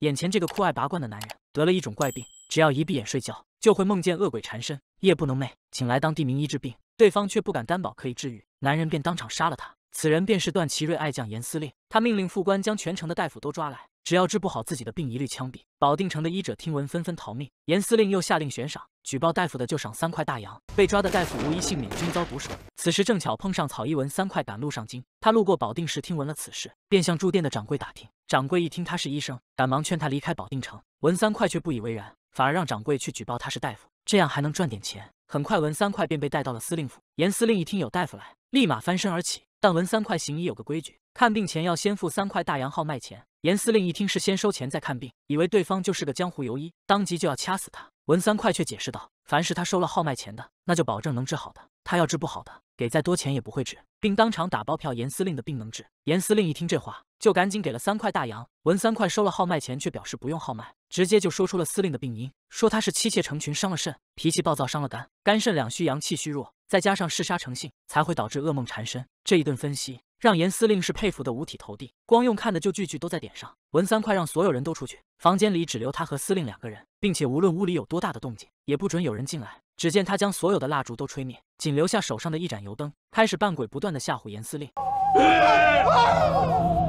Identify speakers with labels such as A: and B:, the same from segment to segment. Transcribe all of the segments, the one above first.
A: 眼前这个酷爱拔罐的男人得了一种怪病，只要一闭眼睡觉，就会梦见恶鬼缠身，夜不能寐，请来当地名医治病。对方却不敢担保可以治愈，男人便当场杀了他。此人便是段祺瑞爱将严司令，他命令副官将全城的大夫都抓来，只要治不好自己的病，一律枪毙。保定城的医者听闻，纷纷逃命。严司令又下令悬赏，举报大夫的就赏三块大洋。被抓的大夫无一幸免，均遭毒手。此时正巧碰上草一文三块赶路上京，他路过保定时听闻了此事，便向住店的掌柜打听。掌柜一听他是医生，赶忙劝他离开保定城。文三块却不以为然，反而让掌柜去举报他是大夫，这样还能赚点钱。很快，文三块便被带到了司令府。严司令一听有大夫来，立马翻身而起。但文三块行医有个规矩，看病前要先付三块大洋号脉钱。严司令一听是先收钱再看病，以为对方就是个江湖游医，当即就要掐死他。文三块却解释道：“凡是他收了号脉钱的，那就保证能治好的；他要治不好的，给再多钱也不会治。”并当场打包票，严司令的病能治。严司令一听这话，就赶紧给了三块大洋。文三块收了号脉钱，却表示不用号脉，直接就说出了司令的病因，说他是妻妾成群伤了肾，脾气暴躁伤了肝，肝肾两虚，阳气虚弱。再加上嗜杀成性，才会导致噩梦缠身。这一顿分析，让严司令是佩服的五体投地，光用看的就句句都在点上。文三快让所有人都出去，房间里只留他和司令两个人，并且无论屋里有多大的动静，也不准有人进来。只见他将所有的蜡烛都吹灭，仅留下手上的一盏油灯，开始扮鬼，不断的吓唬严司令。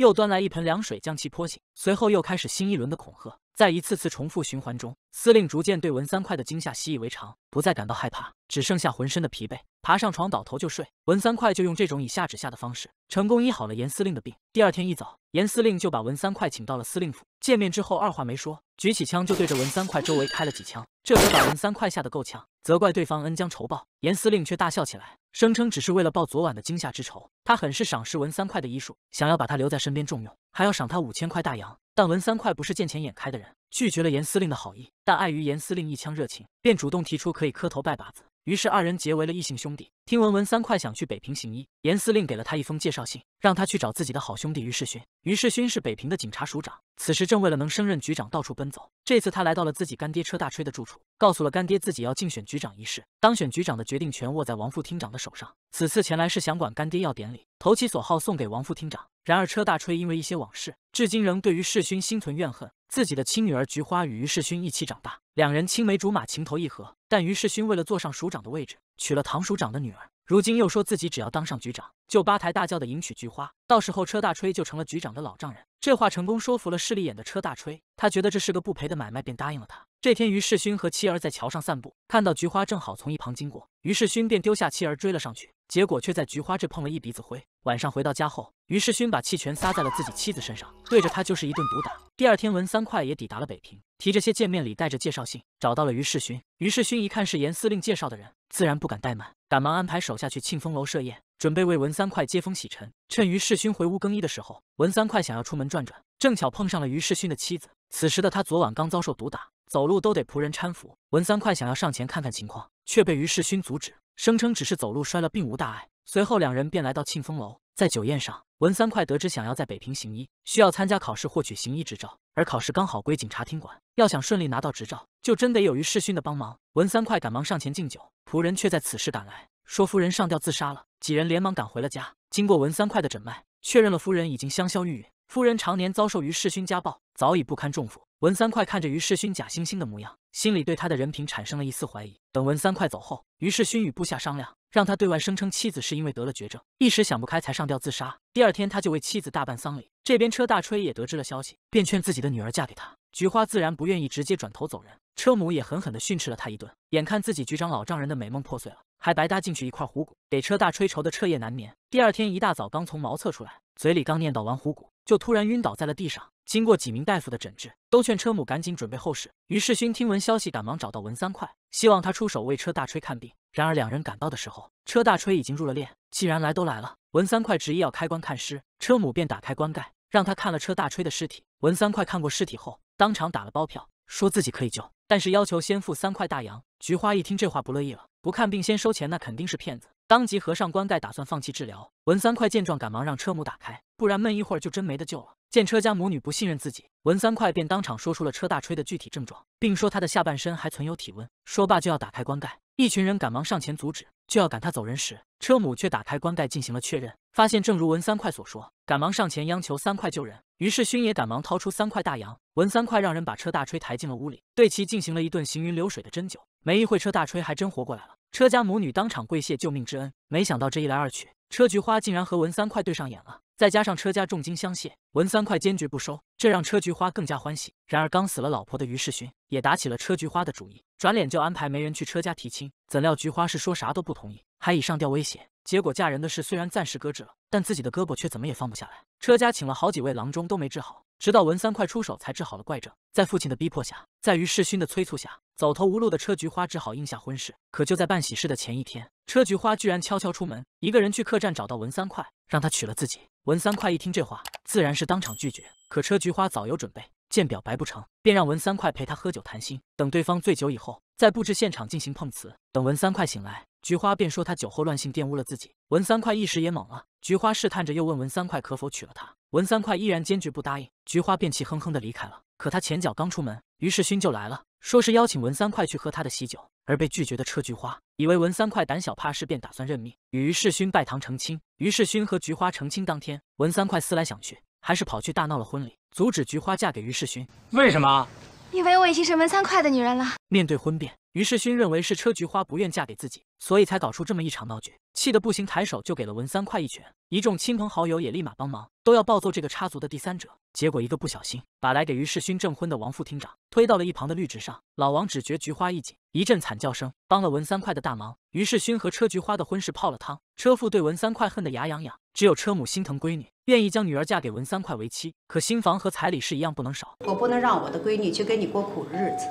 A: 又端来一盆凉水将其泼醒，随后又开始新一轮的恐吓，在一次次重复循环中，司令逐渐对文三快的惊吓习以为常，不再感到害怕，只剩下浑身的疲惫，爬上床倒头就睡。文三快就用这种以下止下的方式，成功医好了严司令的病。第二天一早，严司令就把文三快请到了司令府，见面之后二话没说，举起枪就对着文三快周围开了几枪，这可把文三快吓得够呛，责怪对方恩将仇报。严司令却大笑起来。声称只是为了报昨晚的惊吓之仇，他很是赏识文三块的医术，想要把他留在身边重用，还要赏他五千块大洋。但文三块不是见钱眼开的人，拒绝了严司令的好意。但碍于严司令一腔热情，便主动提出可以磕头拜把子。于是二人结为了异姓兄弟。听闻文三快想去北平行医，严司令给了他一封介绍信，让他去找自己的好兄弟于世勋。于世勋是北平的警察署长，此时正为了能升任局长到处奔走。这次他来到了自己干爹车大吹的住处，告诉了干爹自己要竞选局长一事。当选局长的决定权握在王副厅长的手上。此次前来是想管干爹要典礼，投其所好送给王副厅长。然而车大吹因为一些往事，至今仍对于世勋心存怨恨。自己的亲女儿菊花与于世勋一起长大，两人青梅竹马，情投意合。但于世勋为了坐上署长的位置，娶了唐署长的女儿。如今又说自己只要当上局长，就八抬大轿的迎娶菊花，到时候车大吹就成了局长的老丈人。这话成功说服了势利眼的车大吹，他觉得这是个不赔的买卖，便答应了他。这天，于世勋和妻儿在桥上散步，看到菊花正好从一旁经过，于世勋便丢下妻儿追了上去，结果却在菊花这碰了一鼻子灰。晚上回到家后，于世勋把气全撒在了自己妻子身上，对着她就是一顿毒打。第二天，文三快也抵达了北平，提着些见面礼，带着介绍信，找到了于世勋。于世勋一看是严司令介绍的人，自然不敢怠慢，赶忙安排手下去庆丰楼设宴，准备为文三快接风洗尘。趁于世勋回屋更衣的时候，文三快想要出门转转，正巧碰上了于世勋的妻子。此时的他昨晚刚遭受毒打，走路都得仆人搀扶。文三快想要上前看看情况，却被于世勋阻止，声称只是走路摔了，并无大碍。随后两人便来到庆丰楼，在酒宴上，文三快得知想要在北平行医，需要参加考试获取行医执照。而考试刚好归警察厅管，要想顺利拿到执照，就真得有于世勋的帮忙。文三快赶忙上前敬酒，仆人却在此时赶来，说夫人上吊自杀了。几人连忙赶回了家，经过文三快的诊脉，确认了夫人已经香消玉殒。夫人常年遭受于世勋家暴，早已不堪重负。文三快看着于世勋假惺惺的模样，心里对他的人品产生了一丝怀疑。等文三快走后，于世勋与部下商量，让他对外声称妻子是因为得了绝症，一时想不开才上吊自杀。第二天，他就为妻子大办丧礼。这边车大吹也得知了消息，便劝自己的女儿嫁给他。菊花自然不愿意，直接转头走人。车母也狠狠地训斥了他一顿。眼看自己局长老丈人的美梦破碎了，还白搭进去一块虎骨，给车大吹愁得彻夜难眠。第二天一大早，刚从茅厕出来，嘴里刚念叨完虎骨，就突然晕倒在了地上。经过几名大夫的诊治，都劝车母赶紧准备后事。于世勋听闻消息，赶忙找到文三快，希望他出手为车大吹看病。然而两人赶到的时候，车大吹已经入了殓。既然来都来了，文三快执意要开棺看尸，车母便打开棺盖，让他看了车大吹的尸体。文三快看过尸体后，当场打了包票，说自己可以救，但是要求先付三块大洋。菊花一听这话不乐意了，不看病先收钱，那肯定是骗子，当即合上棺盖，打算放弃治疗。文三快见状，赶忙让车母打开，不然闷一会儿就真没得救了。见车家母女不信任自己，文三快便当场说出了车大吹的具体症状，并说他的下半身还存有体温。说罢就要打开棺盖，一群人赶忙上前阻止，就要赶他走人时，车母却打开棺盖进行了确认，发现正如文三快所说，赶忙上前央求三块救人。于是勋也赶忙掏出三块大洋。文三块让人把车大吹抬进了屋里，对其进行了一顿行云流水的针灸。没一会，车大吹还真活过来了。车家母女当场跪谢救命之恩。没想到这一来二去，车菊花竟然和文三块对上眼了。再加上车家重金相谢，文三块坚决不收，这让车菊花更加欢喜。然而刚死了老婆的于世勋也打起了车菊花的主意，转脸就安排媒人去车家提亲。怎料菊花是说啥都不同意，还以上吊威胁。结果嫁人的事虽然暂时搁置了，但自己的胳膊却怎么也放不下来。车家请了好几位郎中都没治好，直到文三块出手才治好了怪症。在父亲的逼迫下，在于世勋的催促下，走投无路的车菊花只好应下婚事。可就在办喜事的前一天，车菊花居然悄悄出门，一个人去客栈找到文三块，让他娶了自己。文三块一听这话，自然是当场拒绝。可车菊花早有准备，见表白不成，便让文三块陪他喝酒谈心。等对方醉酒以后，再布置现场进行碰瓷。等文三块醒来，菊花便说他酒后乱性玷污了自己。文三块一时也懵了。菊花试探着又问文三块可否娶了她。文三块依然坚决不答应。菊花便气哼哼的离开了。可他前脚刚出门，于世勋就来了，说是邀请文三快去喝他的喜酒。而被拒绝的车菊花以为文三快胆小怕事，便打算认命，与于世勋拜堂成亲。于世勋和菊花成亲当天，文三快思来想去，还是跑去大闹了婚礼，阻止菊花嫁给于世勋。
B: 为什么？
C: 因为我已经是文三块的女人了。
A: 面对婚变，于世勋认为是车菊花不愿嫁给自己，所以才搞出这么一场闹剧，气得不行，抬手就给了文三块一拳。一众亲朋好友也立马帮忙，都要暴揍这个插足的第三者。结果一个不小心，把来给于世勋证婚的王副厅长推到了一旁的绿植上。老王只觉菊花一紧，一阵惨叫声，帮了文三块的大忙。于世勋和车菊花的婚事泡了汤。车父对文三块恨得牙痒痒，只有车母心疼闺女，愿意将女儿嫁给文三块为妻。可新房和彩礼是一样不能少，
D: 我不能让我的闺女去跟你过苦日子。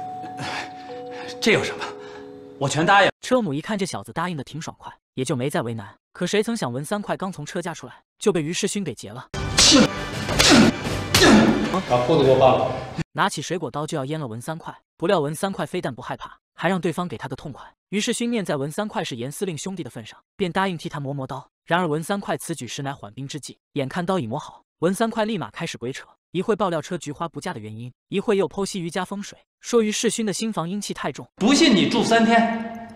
B: 这有什么？我全答应。
A: 车母一看这小子答应的挺爽快，也就没再为难。可谁曾想，文三块刚从车家出来，就被于世勋给劫了。
E: 把裤子给我扒了。
A: 拿起水果刀就要阉了文三块，不料文三块非但不害怕，还让对方给他个痛快。于世勋念在文三块是严司令兄弟的份上，便答应替他磨磨刀。然而文三快此举实乃缓兵之计，眼看刀已磨好，文三快立马开始鬼扯，一会爆料车菊花不嫁的原因，一会又剖析于家风水，说于世勋的新房阴气太重，
B: 不信你住三天，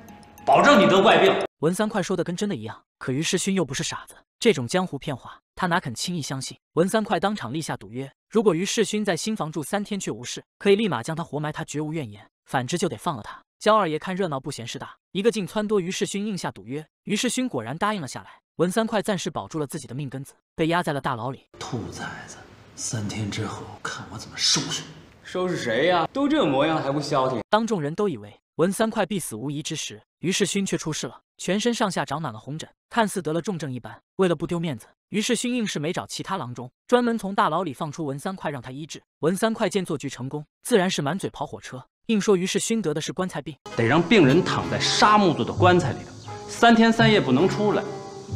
B: 保证你得怪病。
A: 文三快说的跟真的一样，可于世勋又不是傻子，这种江湖骗话，他哪肯轻易相信？文三快当场立下赌约，如果于世勋在新房住三天却无事，可以立马将他活埋，他绝无怨言；反之就得放了他。焦二爷看热闹不嫌事大，一个劲撺掇于世勋应下赌约。于世勋果然答应了下来。文三块暂时保住了自己的命根子，被压在了大牢里。
F: 兔崽子，三天之后看我怎么收拾你！
B: 收拾谁呀？都这模样了还不消停？
A: 当众人都以为文三块必死无疑之时，于世勋却出事了，全身上下长满了红疹，看似得了重症一般。为了不丢面子，于世勋硬是没找其他郎中，专门从大牢里放出文三块让他医治。文三块见做局成功，自然是满嘴跑火车。硬说于世勋得的是棺材病，
B: 得让病人躺在沙木做的棺材里头，三天三夜不能出来，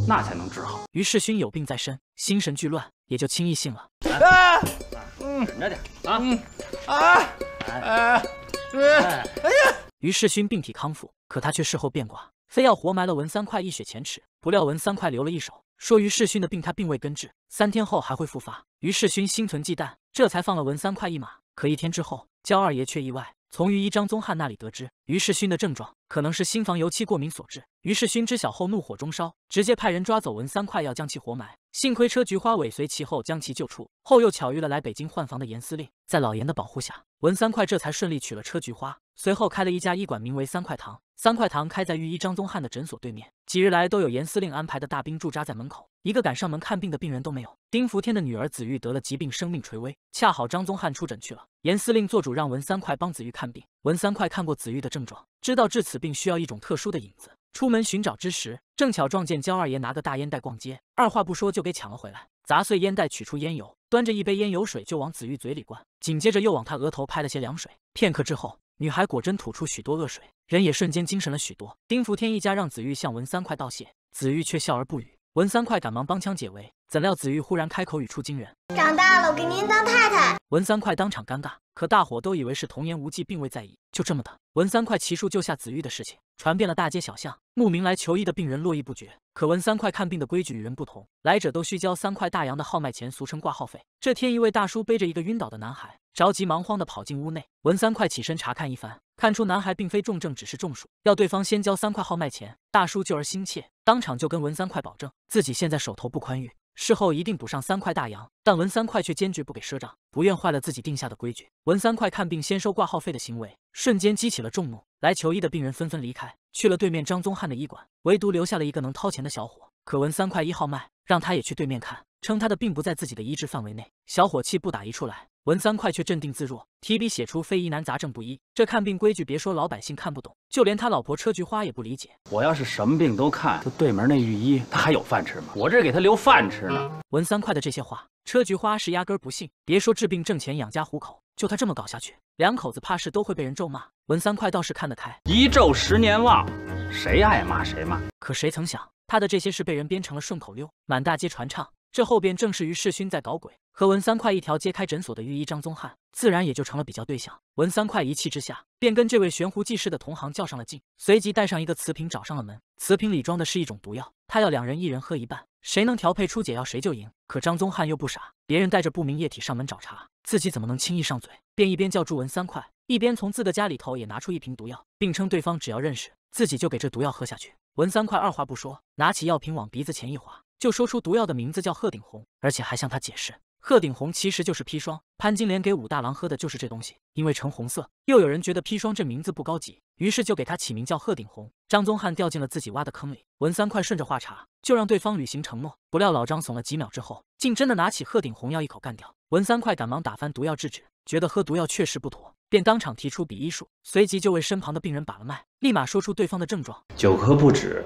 B: 那才能治好。
A: 于世勋有病在身，心神俱乱，也就轻易信了。
B: 啊，嗯，忍着点啊，嗯啊，
A: 哎，哎呀！于世勋病体康复，可他却事后变卦，非要活埋了文三块一雪前耻。不料文三块留了一手，说于世勋的病他并未根治，三天后还会复发。于世勋心存忌惮，这才放了文三块一马。可一天之后，焦二爷却意外。从御医张宗汉那里得知，于世勋的症状可能是新房油漆过敏所致。于世勋知晓后，怒火中烧，直接派人抓走文三块，要将其活埋。幸亏车菊花尾随其后，将其救出。后又巧遇了来北京换房的严司令，在老严的保护下，文三块这才顺利娶了车菊花。随后开了一家医馆，名为三块堂。三块堂开在御医张宗翰的诊所对面，几日来都有严司令安排的大兵驻扎在门口，一个敢上门看病的病人都没有。丁福天的女儿子玉得了疾病，生命垂危，恰好张宗翰出诊去了。严司令做主让文三块帮子玉看病。文三块看过子玉的症状，知道治此病需要一种特殊的引子。出门寻找之时，正巧撞见焦二爷拿个大烟袋逛街，二话不说就给抢了回来，砸碎烟袋，取出烟油，端着一杯烟油水就往子玉嘴里灌，紧接着又往他额头拍了些凉水。片刻之后，女孩果真吐出许多恶水，人也瞬间精神了许多。丁福天一家让子玉向文三块道谢，子玉却笑而不语。文三块赶忙帮腔解围，怎料子玉忽然开口，语出惊人：“
C: 长大了，我给您当太太。”
A: 文三块当场尴尬，可大伙都以为是童言无忌，并未在意。就这么的，文三块骑术救下子玉的事情传遍了大街小巷，慕名来求医的病人络绎不绝。可文三块看病的规矩与人不同，来者都需交三块大洋的号脉钱，俗称挂号费。这天，一位大叔背着一个晕倒的男孩，着急忙慌地跑进屋内。文三块起身查看一番，看出男孩并非重症，只是中暑，要对方先交三块号脉钱。大叔救儿心切，当场就跟文三块保证，自己现在手头不宽裕，事后一定补上三块大洋。但文三块却坚决不给赊账，不愿坏了自己定下的规矩。文三块看病先收挂号费的行为，瞬间激起了众怒。来求医的病人纷纷离开，去了对面张宗汉的医馆，唯独留下了一个能掏钱的小伙。可文三块一号脉，让他也去对面看，称他的病不在自己的医治范围内。小伙气不打一处来。文三快却镇定自若，提笔写出非疑难杂症不医。这看病规矩，别说老百姓看不懂，就连他老婆车菊花也不理解。
B: 我要是什么病都看，就对门那御医，他还有饭吃吗？我这给他留饭吃呢。
A: 文三快的这些话，车菊花是压根不信。别说治病挣钱养家糊口，就他这么搞下去，两口子怕是都会被人咒骂。文三快倒是看得开，
B: 一咒十年旺，谁爱骂谁骂。
A: 可谁曾想，他的这些事被人编成了顺口溜，满大街传唱。这后边正是于世勋在搞鬼。和文三块一条街开诊所的御医张宗翰，自然也就成了比较对象。文三块一气之下，便跟这位悬壶济世的同行较上了劲，随即带上一个瓷瓶找上了门。瓷瓶里装的是一种毒药，他要两人一人喝一半，谁能调配出解药，谁就赢。可张宗翰又不傻，别人带着不明液体上门找茬，自己怎么能轻易上嘴？便一边叫住文三块，一边从自个家里头也拿出一瓶毒药，并称对方只要认识自己，就给这毒药喝下去。文三块二话不说，拿起药瓶往鼻子前一划，就说出毒药的名字叫鹤顶红，而且还向他解释。鹤顶红其实就是砒霜，潘金莲给武大郎喝的就是这东西，因为呈红色。又有人觉得砒霜这名字不高级，于是就给他起名叫鹤顶红。张宗翰掉进了自己挖的坑里，文三快顺着话茬，就让对方履行承诺。不料老张怂了几秒之后，竟真的拿起鹤顶红要一口干掉。文三快赶忙打翻毒药制止，觉得喝毒药确实不妥，便当场提出比医术，随即就为身旁的病人把了脉，立马说出对方的症状：
F: 久咳不止。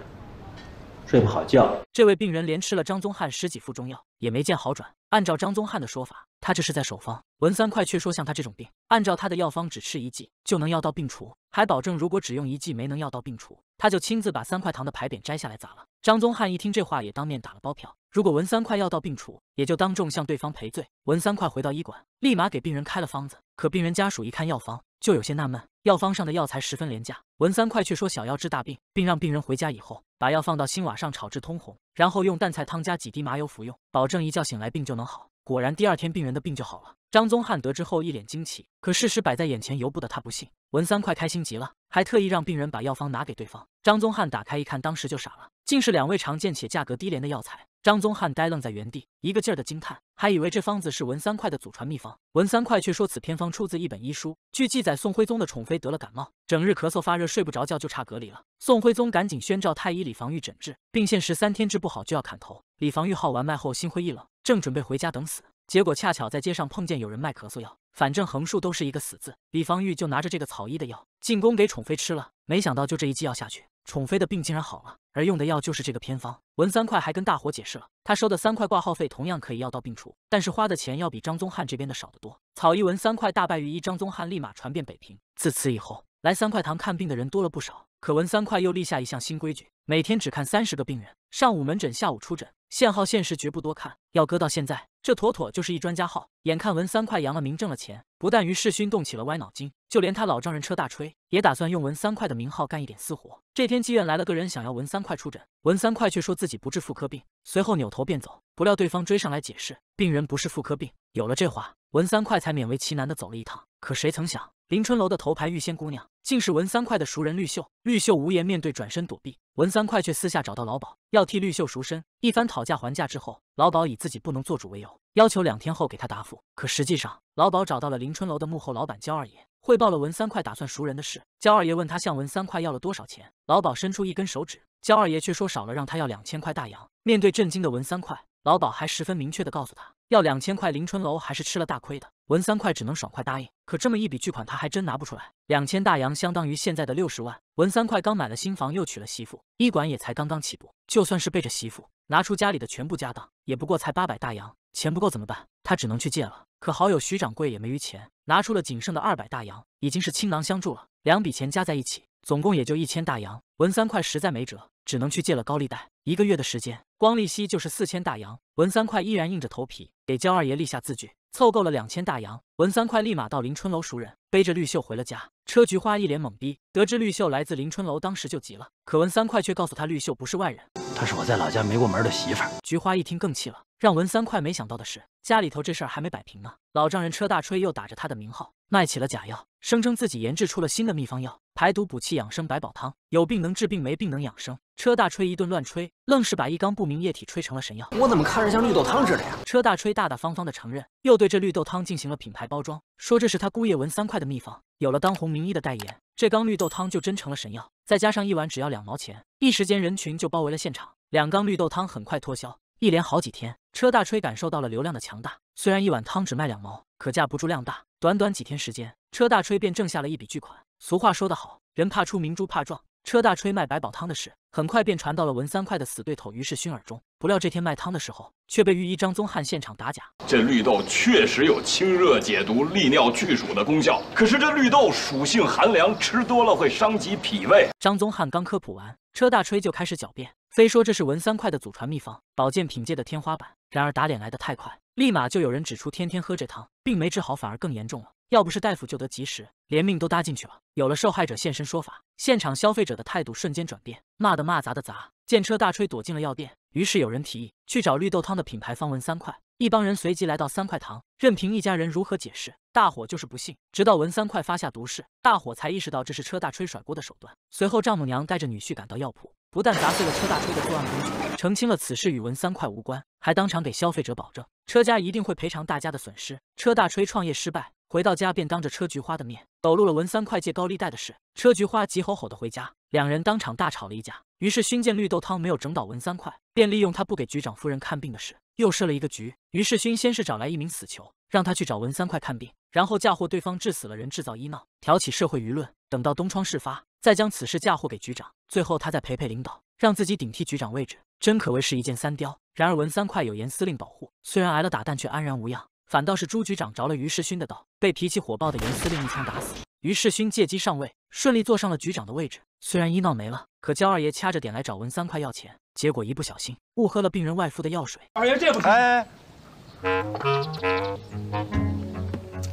F: 睡不好觉，
A: 这位病人连吃了张宗汉十几副中药，也没见好转。按照张宗汉的说法，他这是在守方。文三快却说，像他这种病，按照他的药方，只吃一剂就能药到病除，还保证如果只用一剂没能药到病除，他就亲自把三块糖的牌匾摘下来砸了。张宗汉一听这话，也当面打了包票，如果文三块药到病除，也就当众向对方赔罪。文三块回到医馆，立马给病人开了方子。可病人家属一看药方，就有些纳闷，药方上的药材十分廉价。文三块却说小药治大病，并让病人回家以后。把药放到新瓦上炒至通红，然后用淡菜汤加几滴麻油服用，保证一觉醒来病就能好。果然，第二天病人的病就好了。张宗翰得知后一脸惊奇，可事实摆在眼前，由不得他不信。文三快开心极了，还特意让病人把药方拿给对方。张宗翰打开一看，当时就傻了，竟是两味常见且价格低廉的药材。张宗翰呆愣在原地，一个劲儿的惊叹，还以为这方子是文三快的祖传秘方。文三快却说此偏方出自一本医书，据记载，宋徽宗的宠妃得了感冒，整日咳嗽发热，睡不着觉，就差隔离了。宋徽宗赶紧宣召太医李防御诊治，并限时三天治不好就要砍头。李防御号完脉后心灰意冷，正准备回家等死，结果恰巧在街上碰见有人卖咳嗽药，反正横竖都是一个死字。李防御就拿着这个草医的药进宫给宠妃吃了，没想到就这一剂药下去。宠妃的病竟然好了，而用的药就是这个偏方。文三块还跟大伙解释了，他收的三块挂号费同样可以药到病除，但是花的钱要比张宗汉这边的少得多。草医文三块大败于一，张宗汉立马传遍北平。自此以后，来三块堂看病的人多了不少。可文三块又立下一项新规矩，每天只看三十个病人，上午门诊，下午出诊，限号限时，绝不多看。要搁到现在，这妥妥就是一专家号。眼看文三快扬了名，挣了钱，不但于世勋动起了歪脑筋，就连他老丈人车大吹也打算用文三快的名号干一点私活。这天妓院来了个人，想要文三快出诊，文三快却说自己不治妇科病，随后扭头便走。不料对方追上来解释，病人不是妇科病。有了这话，文三快才勉为其难的走了一趟。可谁曾想，林春楼的头牌玉仙姑娘竟是文三块的熟人绿秀。绿秀无言面对，转身躲避。文三块却私下找到老鸨，要替绿秀赎身。一番讨价还价之后，老鸨以自己不能做主为由，要求两天后给他答复。可实际上，老鸨找到了林春楼的幕后老板焦二爷，汇报了文三块打算赎人的事。焦二爷问他向文三块要了多少钱，老鸨伸出一根手指，焦二爷却说少了，让他要两千块大洋。面对震惊的文三块，老鸨还十分明确的告诉他，要两千块，林春楼还是吃了大亏的。文三块只能爽快答应。可这么一笔巨款，他还真拿不出来。两千大洋相当于现在的六十万。文三块刚买了新房，又娶了媳妇，医馆也才刚刚起步。就算是背着媳妇，拿出家里的全部家当，也不过才八百大洋。钱不够怎么办？他只能去借了。可好友徐掌柜也没余钱，拿出了仅剩的二百大洋，已经是倾囊相助了。两笔钱加在一起，总共也就一千大洋。文三块实在没辙，只能去借了高利贷。一个月的时间，光利息就是四千大洋。文三块依然硬着头皮给焦二爷立下字据。凑够了两千大洋，文三块立马到林春楼赎人，背着绿秀回了家。车菊花一脸懵逼，得知绿秀来自林春楼，当时就急了。可文三块却告诉他，绿秀不是外人，
F: 她是我在老家没过门的媳妇。
A: 菊花一听更气了。让文三块没想到的是，家里头这事儿还没摆平呢，老丈人车大吹又打着他的名号卖起了假药，声称自己研制出了新的秘方药，排毒补气养生百宝汤，有病能治病，没病能养生。车大吹一顿乱吹，愣是把一缸不明液体吹成了神药。
F: 我怎么看着像绿豆汤似的呀？
A: 车大吹大大方方的承认，又对这绿豆汤进行了品牌包装，说这是他姑爷文三块的秘方。有了当红名医的代言，这缸绿豆汤就真成了神药。再加上一碗只要两毛钱，一时间人群就包围了现场。两缸绿豆汤很快脱销，一连好几天，车大吹感受到了流量的强大。虽然一碗汤只卖两毛，可架不住量大，短短几天时间，车大吹便挣下了一笔巨款。俗话说得好，人怕出名猪怕壮。车大吹卖百宝汤的事，很快便传到了文三块的死对头于世勋耳中。不料这天卖汤的时候，却被御医张宗汉现场打假。
E: 这绿豆确实有清热解毒、利尿去暑的功效，可是这绿豆属性寒凉，吃多了会伤及脾胃。
A: 张宗汉刚科普完，车大吹就开始狡辩，非说这是文三块的祖传秘方，保健品界的天花板。然而打脸来得太快，立马就有人指出，天天喝这汤，并没治好，反而更严重了。要不是大夫救得及时，连命都搭进去了。有了受害者现身说法，现场消费者的态度瞬间转变，骂的骂，砸的砸。见车大吹躲进了药店，于是有人提议去找绿豆汤的品牌方文三块。一帮人随即来到三块堂，任凭一家人如何解释，大伙就是不信。直到文三块发下毒誓，大伙才意识到这是车大吹甩锅的手段。随后丈母娘带着女婿赶到药铺，不但砸碎了车大吹的作案工具，澄清了此事与文三块无关，还当场给消费者保证，车家一定会赔偿大家的损失。车大吹创业失败。回到家便当着车菊花的面抖露了文三块借高利贷的事。车菊花急吼吼的回家，两人当场大吵了一架。于是勋见绿豆汤没有整倒文三块，便利用他不给局长夫人看病的事，又设了一个局。于是勋先是找来一名死囚，让他去找文三块看病，然后嫁祸对方致死了人，制造医闹，挑起社会舆论。等到东窗事发，再将此事嫁祸给局长，最后他再陪陪领导，让自己顶替局长位置，真可谓是一箭三雕。然而文三块有严司令保护，虽然挨了打，但却安然无恙。反倒是朱局长着了于世勋的道，被脾气火爆的严司令一枪打死。于世勋借机上位，顺利坐上了局长的位置。虽然医闹没了，可焦二爷掐着点来找文三块要钱，结果一不小心误喝了病人外敷的药水。
G: 二爷，这不是？哎，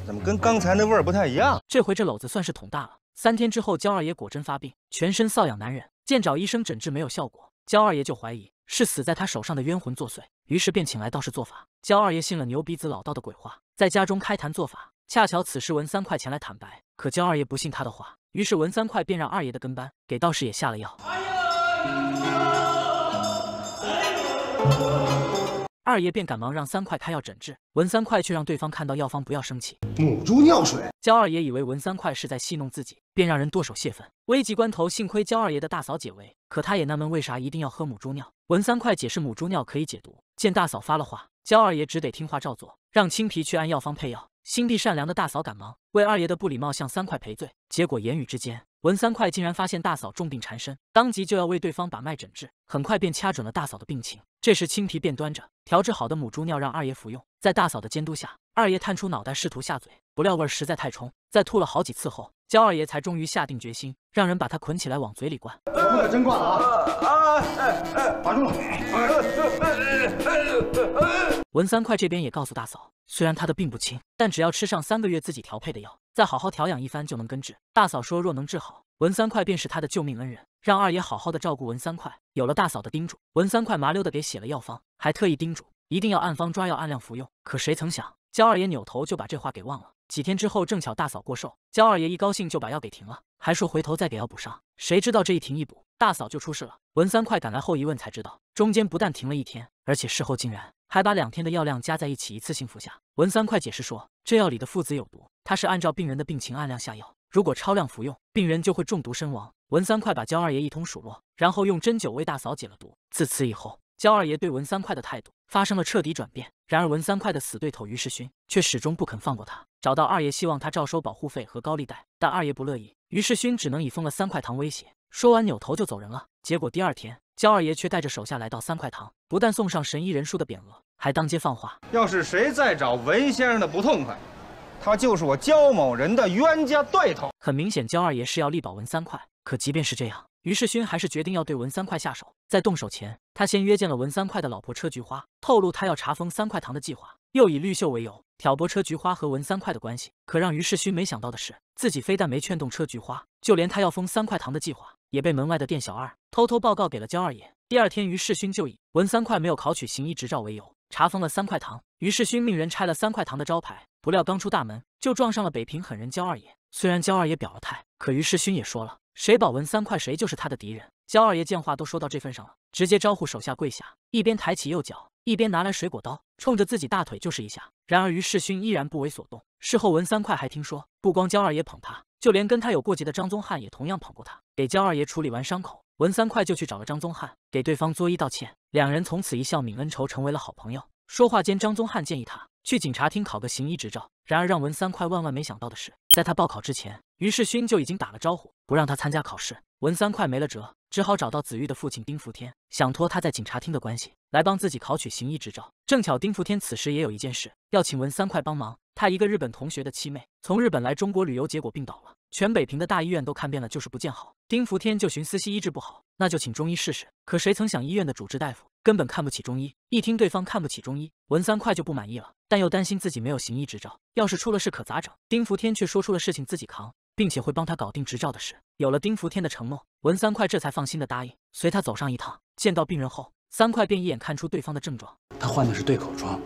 G: 怎么跟刚才那味儿不太一样？
A: 这回这篓子算是捅大了。三天之后，焦二爷果真发病，全身瘙痒难忍。见找医生诊治没有效果，焦二爷就怀疑是死在他手上的冤魂作祟，于是便请来道士做法。焦二爷信了牛鼻子老道的鬼话，在家中开坛做法。恰巧此时文三块前来坦白，可焦二爷不信他的话，于是文三块便让二爷的跟班给道士也下了药。二爷便赶忙让三块开药诊治，文三块却让对方看到药方不要生气。
G: 母猪尿水。
A: 焦二爷以为文三块是在戏弄自己，便让人剁手泄愤。危急关头，幸亏焦二爷的大嫂解围，可他也纳闷为啥一定要喝母猪尿。文三块解释母猪尿可以解毒，见大嫂发了话，焦二爷只得听话照做，让青皮去按药方配药。心地善良的大嫂赶忙为二爷的不礼貌向三块赔罪，结果言语之间。文三块竟然发现大嫂重病缠身，当即就要为对方把脉诊治，很快便掐准了大嫂的病情。这时青皮便端着调制好的母猪尿让二爷服用，在大嫂的监督下，二爷探出脑袋试图下嘴，不料味实在太冲，在吐了好几次后，焦二爷才终于下定决心，让人把他捆起来往嘴里灌。
G: 不可真灌啊！啊！打住！
A: 文三块这边也告诉大嫂，虽然他的病不轻，但只要吃上三个月自己调配的药。再好好调养一番就能根治。大嫂说，若能治好，文三块便是他的救命恩人，让二爷好好的照顾文三块。有了大嫂的叮嘱，文三块麻溜的给写了药方，还特意叮嘱一定要按方抓药，按量服用。可谁曾想，焦二爷扭头就把这话给忘了。几天之后，正巧大嫂过寿，焦二爷一高兴就把药给停了，还说回头再给药补上。谁知道这一停一补，大嫂就出事了。文三快赶来后一问才知道，中间不但停了一天，而且事后竟然还把两天的药量加在一起，一次性服下。文三快解释说，这药里的附子有毒。他是按照病人的病情按量下药，如果超量服用，病人就会中毒身亡。文三快把焦二爷一通数落，然后用针灸为大嫂解了毒。自此以后，焦二爷对文三块的态度发生了彻底转变。然而文三块的死对头于世勋却始终不肯放过他，找到二爷希望他照收保护费和高利贷，但二爷不乐意，于世勋只能以封了三块糖威胁。说完扭头就走人了。结果第二天，焦二爷却带着手下来到三块糖，不但送上神医人数的匾额，还当街放话：
G: 要是谁再找文先生的不痛快。他就是我焦某人的冤家对头。
A: 很明显，焦二爷是要力保文三块。可即便是这样，于世勋还是决定要对文三块下手。在动手前，他先约见了文三块的老婆车菊花，透露他要查封三块堂的计划，又以绿秀为由挑拨车菊花和文三块的关系。可让于世勋没想到的是，自己非但没劝动车菊花，就连他要封三块堂的计划，也被门外的店小二偷偷报告给了焦二爷。第二天，于世勋就以文三块没有考取行医执照为由，查封了三块堂。于世勋命人拆了三块堂的招牌。不料刚出大门，就撞上了北平狠人焦二爷。虽然焦二爷表了态，可于世勋也说了，谁保文三快，谁就是他的敌人。焦二爷见话都说到这份上了，直接招呼手下跪下，一边抬起右脚，一边拿来水果刀，冲着自己大腿就是一下。然而于世勋依然不为所动。事后文三快还听说，不光焦二爷捧他，就连跟他有过节的张宗翰也同样捧过他。给焦二爷处理完伤口，文三快就去找了张宗翰，给对方作揖道歉。两人从此一笑泯恩仇，成为了好朋友。说话间，张宗翰建议他去警察厅考个行医执照。然而让文三快万万没想到的是，在他报考之前，于世勋就已经打了招呼，不让他参加考试。文三快没了辙，只好找到子玉的父亲丁福天，想托他在警察厅的关系来帮自己考取行医执照。正巧丁福天此时也有一件事要请文三快帮忙，他一个日本同学的妻妹从日本来中国旅游，结果病倒了，全北平的大医院都看遍了，就是不见好。丁福天就寻思西医治不好，那就请中医试试。可谁曾想医院的主治大夫根本看不起中医，一听对方看不起中医，文三快就不满意了，但又担心自己没有行医执照，要是出了事可咋整？丁福天却说出了事情自己扛。并且会帮他搞定执照的事。有了丁福天的承诺，文三快这才放心的答应随他走上一趟。见到病人后，三块便一眼看出对方的症状，
F: 他患的是对口疮，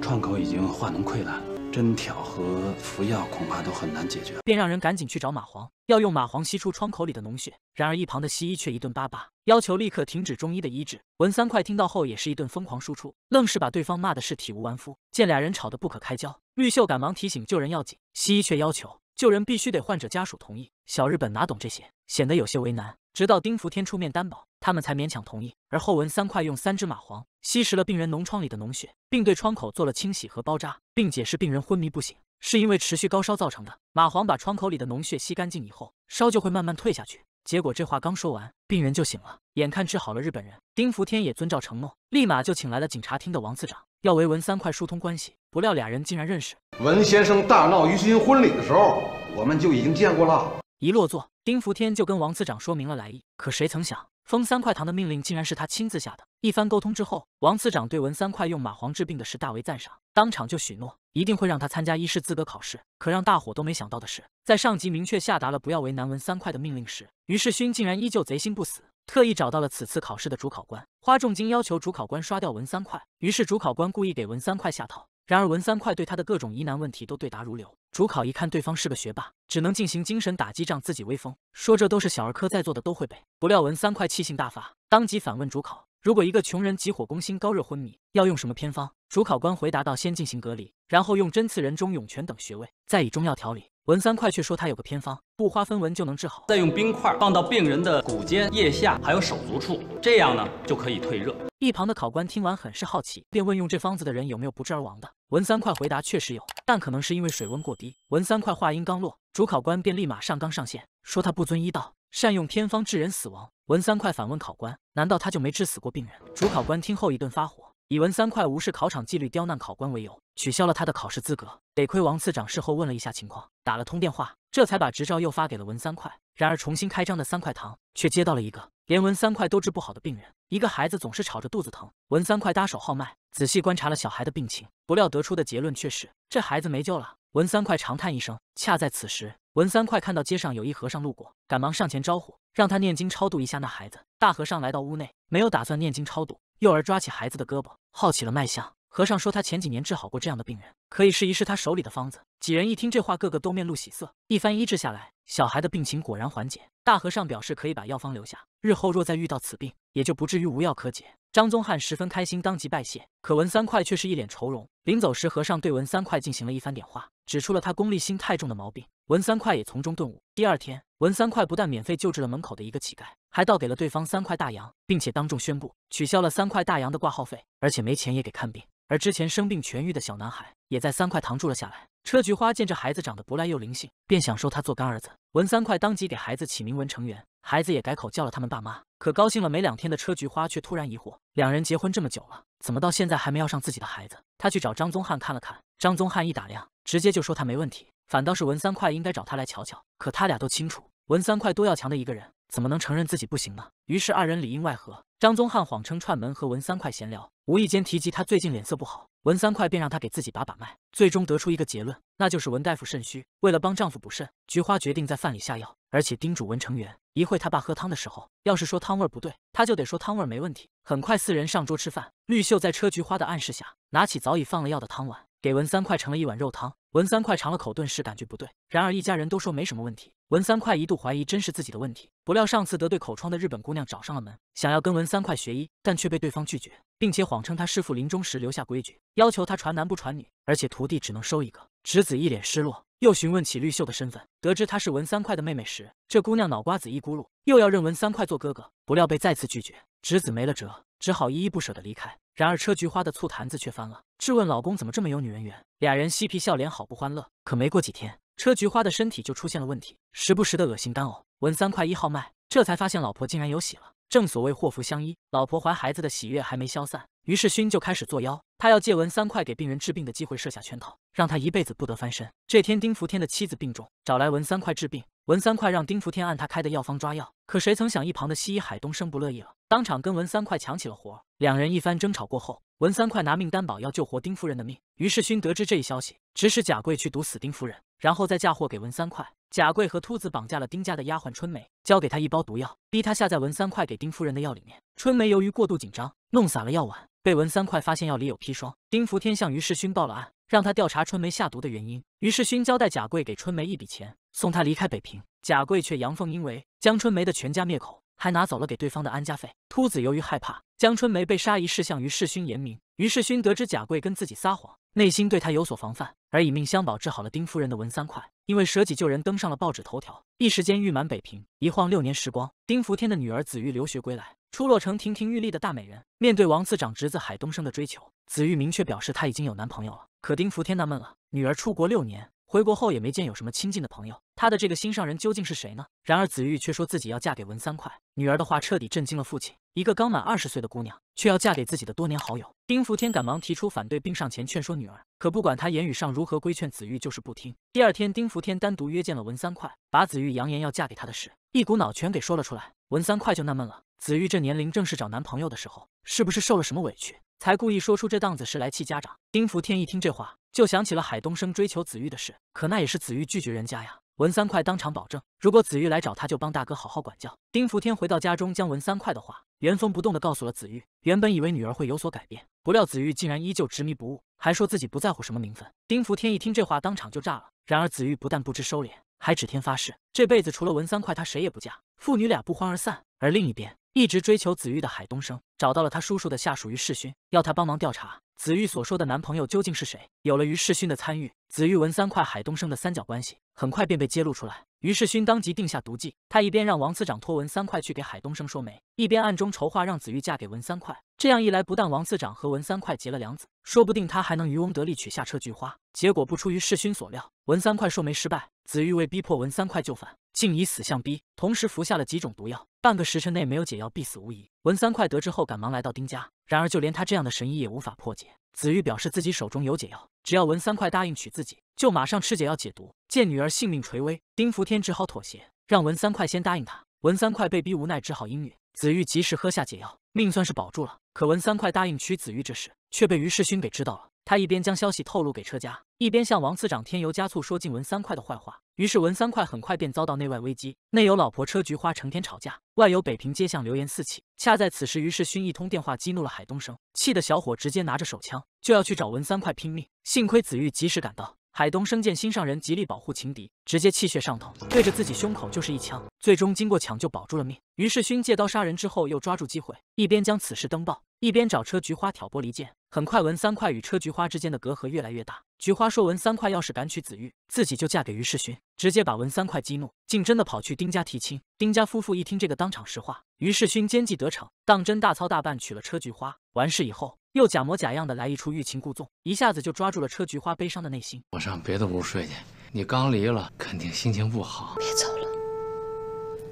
F: 创口已经化脓溃烂，针挑和服药恐怕都很难解决，
A: 便让人赶紧去找蚂蟥，要用蚂蟥吸出窗口里的脓血。然而一旁的西医却一顿叭叭，要求立刻停止中医的医治。文三快听到后也是一顿疯狂输出，愣是把对方骂的是体无完肤。见俩人吵得不可开交，绿秀赶忙提醒救人要紧，西医却要求。救人必须得患者家属同意，小日本哪懂这些，显得有些为难。直到丁福天出面担保，他们才勉强同意。而后文三块用三只蚂蟥吸食了病人脓疮里的脓血，并对窗口做了清洗和包扎，并解释病人昏迷不醒是因为持续高烧造成的。蚂蟥把窗口里的脓血吸干净以后，烧就会慢慢退下去。结果这话刚说完，病人就醒了。眼看治好了日本人，丁福天也遵照承诺，立马就请来了警察厅的王次长，要为文三块疏通关系。不料俩人竟然认识。
H: 文先生大闹于心婚礼的时候，我们就已经见过了。
A: 一落座，丁福天就跟王次长说明了来意。可谁曾想，封三块堂的命令竟然是他亲自下的。一番沟通之后，王次长对文三块用蚂蟥治病的事大为赞赏，当场就许诺一定会让他参加医师资格考试。可让大伙都没想到的是，在上级明确下达了不要为难文三块的命令时，于世勋竟然依旧贼心不死，特意找到了此次考试的主考官，花重金要求主考官刷掉文三块。于是主考官故意给文三块下套。然而文三块对他的各种疑难问题都对答如流。主考一看对方是个学霸，只能进行精神打击，仗自己威风，说这都是小儿科在座的都会背。不料文三快气性大发，当即反问主考：如果一个穷人急火攻心、高热昏迷，要用什么偏方？主考官回答道：先进行隔离，然后用针刺人中涌泉等穴位，再以中药调理。文三快却说他有个偏方，不花分文就能治好。
B: 再用冰块放到病人的骨尖、腋下还有手足处，这样呢就可以退热。
A: 一旁的考官听完很是好奇，便问用这方子的人有没有不治而亡的。文三快回答确实有，但可能是因为水温过低。文三快话音刚落，主考官便立马上纲上线，说他不遵医道，善用偏方致人死亡。文三快反问考官，难道他就没治死过病人？主考官听后一顿发火。以文三快无视考场纪律、刁难考官为由，取消了他的考试资格。得亏王次长事后问了一下情况，打了通电话，这才把执照又发给了文三快。然而重新开张的三块堂却接到了一个连文三快都治不好的病人，一个孩子总是吵着肚子疼。文三快搭手号脉，仔细观察了小孩的病情，不料得出的结论却是这孩子没救了。文三快长叹一声。恰在此时，文三快看到街上有一和尚路过，赶忙上前招呼，让他念经超度一下那孩子。大和尚来到屋内，没有打算念经超度。幼儿抓起孩子的胳膊，好起了脉象。和尚说他前几年治好过这样的病人，可以试一试他手里的方子。几人一听这话，个个都面露喜色。一番医治下来，小孩的病情果然缓解。大和尚表示可以把药方留下，日后若再遇到此病，也就不至于无药可解。张宗翰十分开心，当即拜谢。可文三快却是一脸愁容。临走时，和尚对文三快进行了一番点化，指出了他功利心太重的毛病。文三块也从中顿悟。第二天，文三块不但免费救治了门口的一个乞丐，还倒给了对方三块大洋，并且当众宣布取消了三块大洋的挂号费，而且没钱也给看病。而之前生病痊愈的小男孩也在三块堂住了下来。车菊花见这孩子长得不赖又灵性，便想收他做干儿子。文三块当即给孩子起名文成元，孩子也改口叫了他们爸妈。可高兴了没两天的车菊花却突然疑惑：两人结婚这么久了，怎么到现在还没要上自己的孩子？他去找张宗汉看了看，张宗翰一打量，直接就说他没问题。反倒是文三快应该找他来瞧瞧，可他俩都清楚，文三快多要强的一个人，怎么能承认自己不行呢？于是二人里应外合，张宗翰谎称串门和文三快闲聊，无意间提及他最近脸色不好，文三快便让他给自己把把脉，最终得出一个结论，那就是文大夫肾虚。为了帮丈夫补肾，菊花决定在饭里下药，而且叮嘱文成元，一会他爸喝汤的时候，要是说汤味不对，他就得说汤味没问题。很快四人上桌吃饭，绿秀在车菊花的暗示下，拿起早已放了药的汤碗，给文三快盛了一碗肉汤。文三快尝了口，顿时感觉不对。然而一家人都说没什么问题，文三快一度怀疑真是自己的问题。不料上次得对口疮的日本姑娘找上了门，想要跟文三快学医，但却被对方拒绝，并且谎称他师傅临终时留下规矩，要求他传男不传女，而且徒弟只能收一个。侄子一脸失落，又询问起绿秀的身份，得知她是文三快的妹妹时，这姑娘脑瓜子一咕噜，又要认文三快做哥哥，不料被再次拒绝。侄子没了辙，只好依依不舍的离开。然而车菊花的醋坛子却翻了，质问老公怎么这么有女人缘。俩人嬉皮笑脸，好不欢乐。可没过几天，车菊花的身体就出现了问题，时不时的恶心干呕。文三快一号脉，这才发现老婆竟然有喜了。正所谓祸福相依，老婆怀孩子的喜悦还没消散，于是勋就开始作妖。他要借文三快给病人治病的机会设下圈套，让他一辈子不得翻身。这天，丁福天的妻子病重，找来文三快治病。文三快让丁福天按他开的药方抓药，可谁曾想一旁的西医海东升不乐意了，当场跟文三快抢起了活。两人一番争吵过后，文三快拿命担保要救活丁夫人的命。于世勋得知这一消息，指使贾贵去毒死丁夫人，然后再嫁祸给文三快。贾贵和秃子绑架了丁家的丫鬟春梅，交给他一包毒药，逼他下在文三快给丁夫人的药里面。春梅由于过度紧张，弄洒了药碗，被文三快发现药里有砒霜。丁福天向于世勋报了案，让他调查春梅下毒的原因。于世勋交代贾贵给春梅一笔钱，送他离开北平。贾贵却阳奉阴违，将春梅的全家灭口，还拿走了给对方的安家费。秃子由于害怕将春梅被杀一事向于世勋言明。于世勋得知贾贵跟自己撒谎，内心对他有所防范，而以命相保治好了丁夫人的文三块。因为舍己救人登上了报纸头条，一时间誉满北平。一晃六年时光，丁福天的女儿子玉留学归来，出落成亭亭玉立的大美人。面对王次长侄子海东升的追求，子玉明确表示她已经有男朋友了。可丁福天纳闷了，女儿出国六年，回国后也没见有什么亲近的朋友，他的这个心上人究竟是谁呢？然而子玉却说自己要嫁给文三快，女儿的话彻底震惊了父亲。一个刚满二十岁的姑娘，却要嫁给自己的多年好友。丁福天赶忙提出反对，并上前劝说女儿。可不管他言语上如何规劝，子玉就是不听。第二天，丁福天单独约见了文三快，把子玉扬言要嫁给他的事一股脑全给说了出来。文三快就纳闷了，子玉这年龄正是找男朋友的时候，是不是受了什么委屈，才故意说出这档子事来气家长？丁福天一听这话，就想起了海东升追求子玉的事，可那也是子玉拒绝人家呀。文三快当场保证，如果子玉来找他，就帮大哥好好管教。丁福天回到家中，将文三快的话原封不动地告诉了子玉。原本以为女儿会有所改变，不料子玉竟然依旧执迷不悟，还说自己不在乎什么名分。丁福天一听这话，当场就炸了。然而子玉不但不知收敛，还指天发誓，这辈子除了文三快，他谁也不嫁。父女俩不欢而散。而另一边，一直追求子玉的海东升找到了他叔叔的下属于世勋，要他帮忙调查子玉所说的男朋友究竟是谁。有了于世勋的参与，子玉文三块海东升的三角关系很快便被揭露出来。于世勋当即定下毒计，他一边让王次长托文三块去给海东升说媒，一边暗中筹划让子玉嫁给文三块。这样一来，不但王次长和文三块结了梁子，说不定他还能渔翁得利，取下车菊花。结果不出于世勋所料，文三块说媒失败，子玉为逼迫文三块就范，竟以死相逼，同时服下了几种毒药，半个时辰内没有解药，必死无疑。文三快得知后，赶忙来到丁家，然而就连他这样的神医也无法破解。子玉表示自己手中有解药，只要文三快答应娶自己，就马上吃解药解毒。见女儿性命垂危，丁福天只好妥协，让文三快先答应他。文三快被逼无奈，只好应允。子玉及时喝下解药，命算是保住了。可文三快答应娶子玉这事，却被于世勋给知道了。他一边将消息透露给车家，一边向王次长添油加醋说尽文三块的坏话。于是文三块很快便遭到内外危机，内有老婆车菊花成天吵架，外有北平街巷流言四起。恰在此时，于世勋一通电话激怒了海东升，气得小伙直接拿着手枪就要去找文三块拼命。幸亏子玉及时赶到。海东升见心上人极力保护情敌，直接气血上头，对着自己胸口就是一枪，最终经过抢救保住了命。于世勋借刀杀人之后，又抓住机会，一边将此事登报，一边找车菊花挑拨离间。很快，文三块与车菊花之间的隔阂越来越大。菊花说，文三块要是敢娶子玉，自己就嫁给于世勋，直接把文三块激怒，竟真的跑去丁家提亲。丁家夫妇一听这个，当场石化。于世勋奸计得逞，当真大操大办娶了车菊花。完事以后，又假模假样的来一出欲擒故纵，一下子就抓住了车菊花悲伤的内心。
I: 我上别的屋睡去，你刚离了，肯定心情不好。
C: 别走了。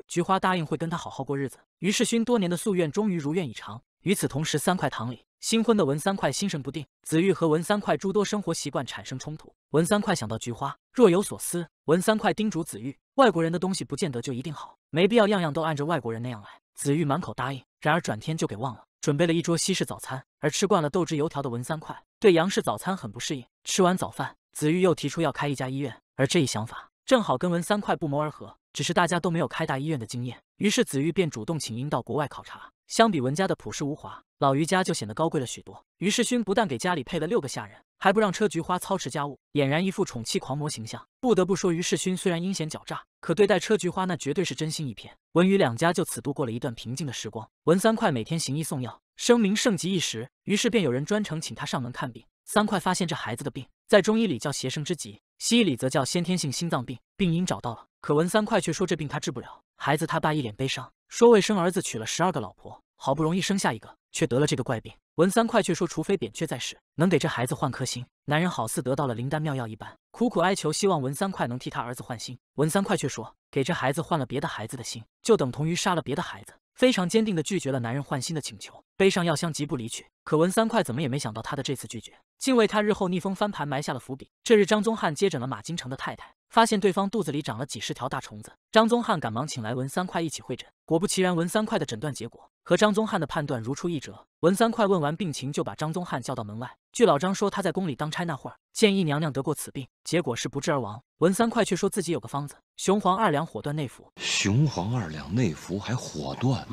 A: 菊花答应会跟他好好过日子，于世勋多年的夙愿终于如愿以偿。与此同时，三块堂里。新婚的文三块心神不定，子玉和文三块诸多生活习惯产生冲突。文三块想到菊花，若有所思。文三块叮嘱子玉，外国人的东西不见得就一定好，没必要样样都按着外国人那样来。子玉满口答应，然而转天就给忘了。准备了一桌西式早餐，而吃惯了豆汁油条的文三块对洋式早餐很不适应。吃完早饭，子玉又提出要开一家医院，而这一想法正好跟文三块不谋而合。只是大家都没有开大医院的经验，于是子玉便主动请缨到国外考察。相比文家的朴实无华，老于家就显得高贵了许多。于世勋不但给家里配了六个下人，还不让车菊花操持家务，俨然一副宠妻狂魔形象。不得不说，于世勋虽然阴险狡诈，可对待车菊花那绝对是真心一片。文于两家就此度过了一段平静的时光。文三快每天行医送药，声名盛极一时，于是便有人专程请他上门看病。三快发现这孩子的病，在中医里叫邪生之疾，西医里则叫先天性心脏病。病因找到了，可文三快却说这病他治不了。孩子他爸一脸悲伤，说未生儿子娶了十二个老婆，好不容易生下一个，却得了这个怪病。文三快却说，除非扁鹊在世，能给这孩子换颗心。男人好似得到了灵丹妙药一般，苦苦哀求，希望文三快能替他儿子换心。文三快却说，给这孩子换了别的孩子的心，就等同于杀了别的孩子。非常坚定地拒绝了男人换心的请求，背上药箱疾步离去。可文三快怎么也没想到，他的这次拒绝，竟为他日后逆风翻盘埋下了伏笔。这日，张宗汉接诊了马金城的太太，发现对方肚子里长了几十条大虫子。张宗汉赶忙请来文三快一起会诊，果不其然，文三快的诊断结果和张宗汉的判断如出一辙。文三快问完病情，就把张宗汉叫到门外。据老张说，他在宫里当差那会儿，见义娘娘得过此病，结果是不治而亡。文三快却说自己有个方子，雄黄二两火断内服。
E: 雄黄二两内服还火断。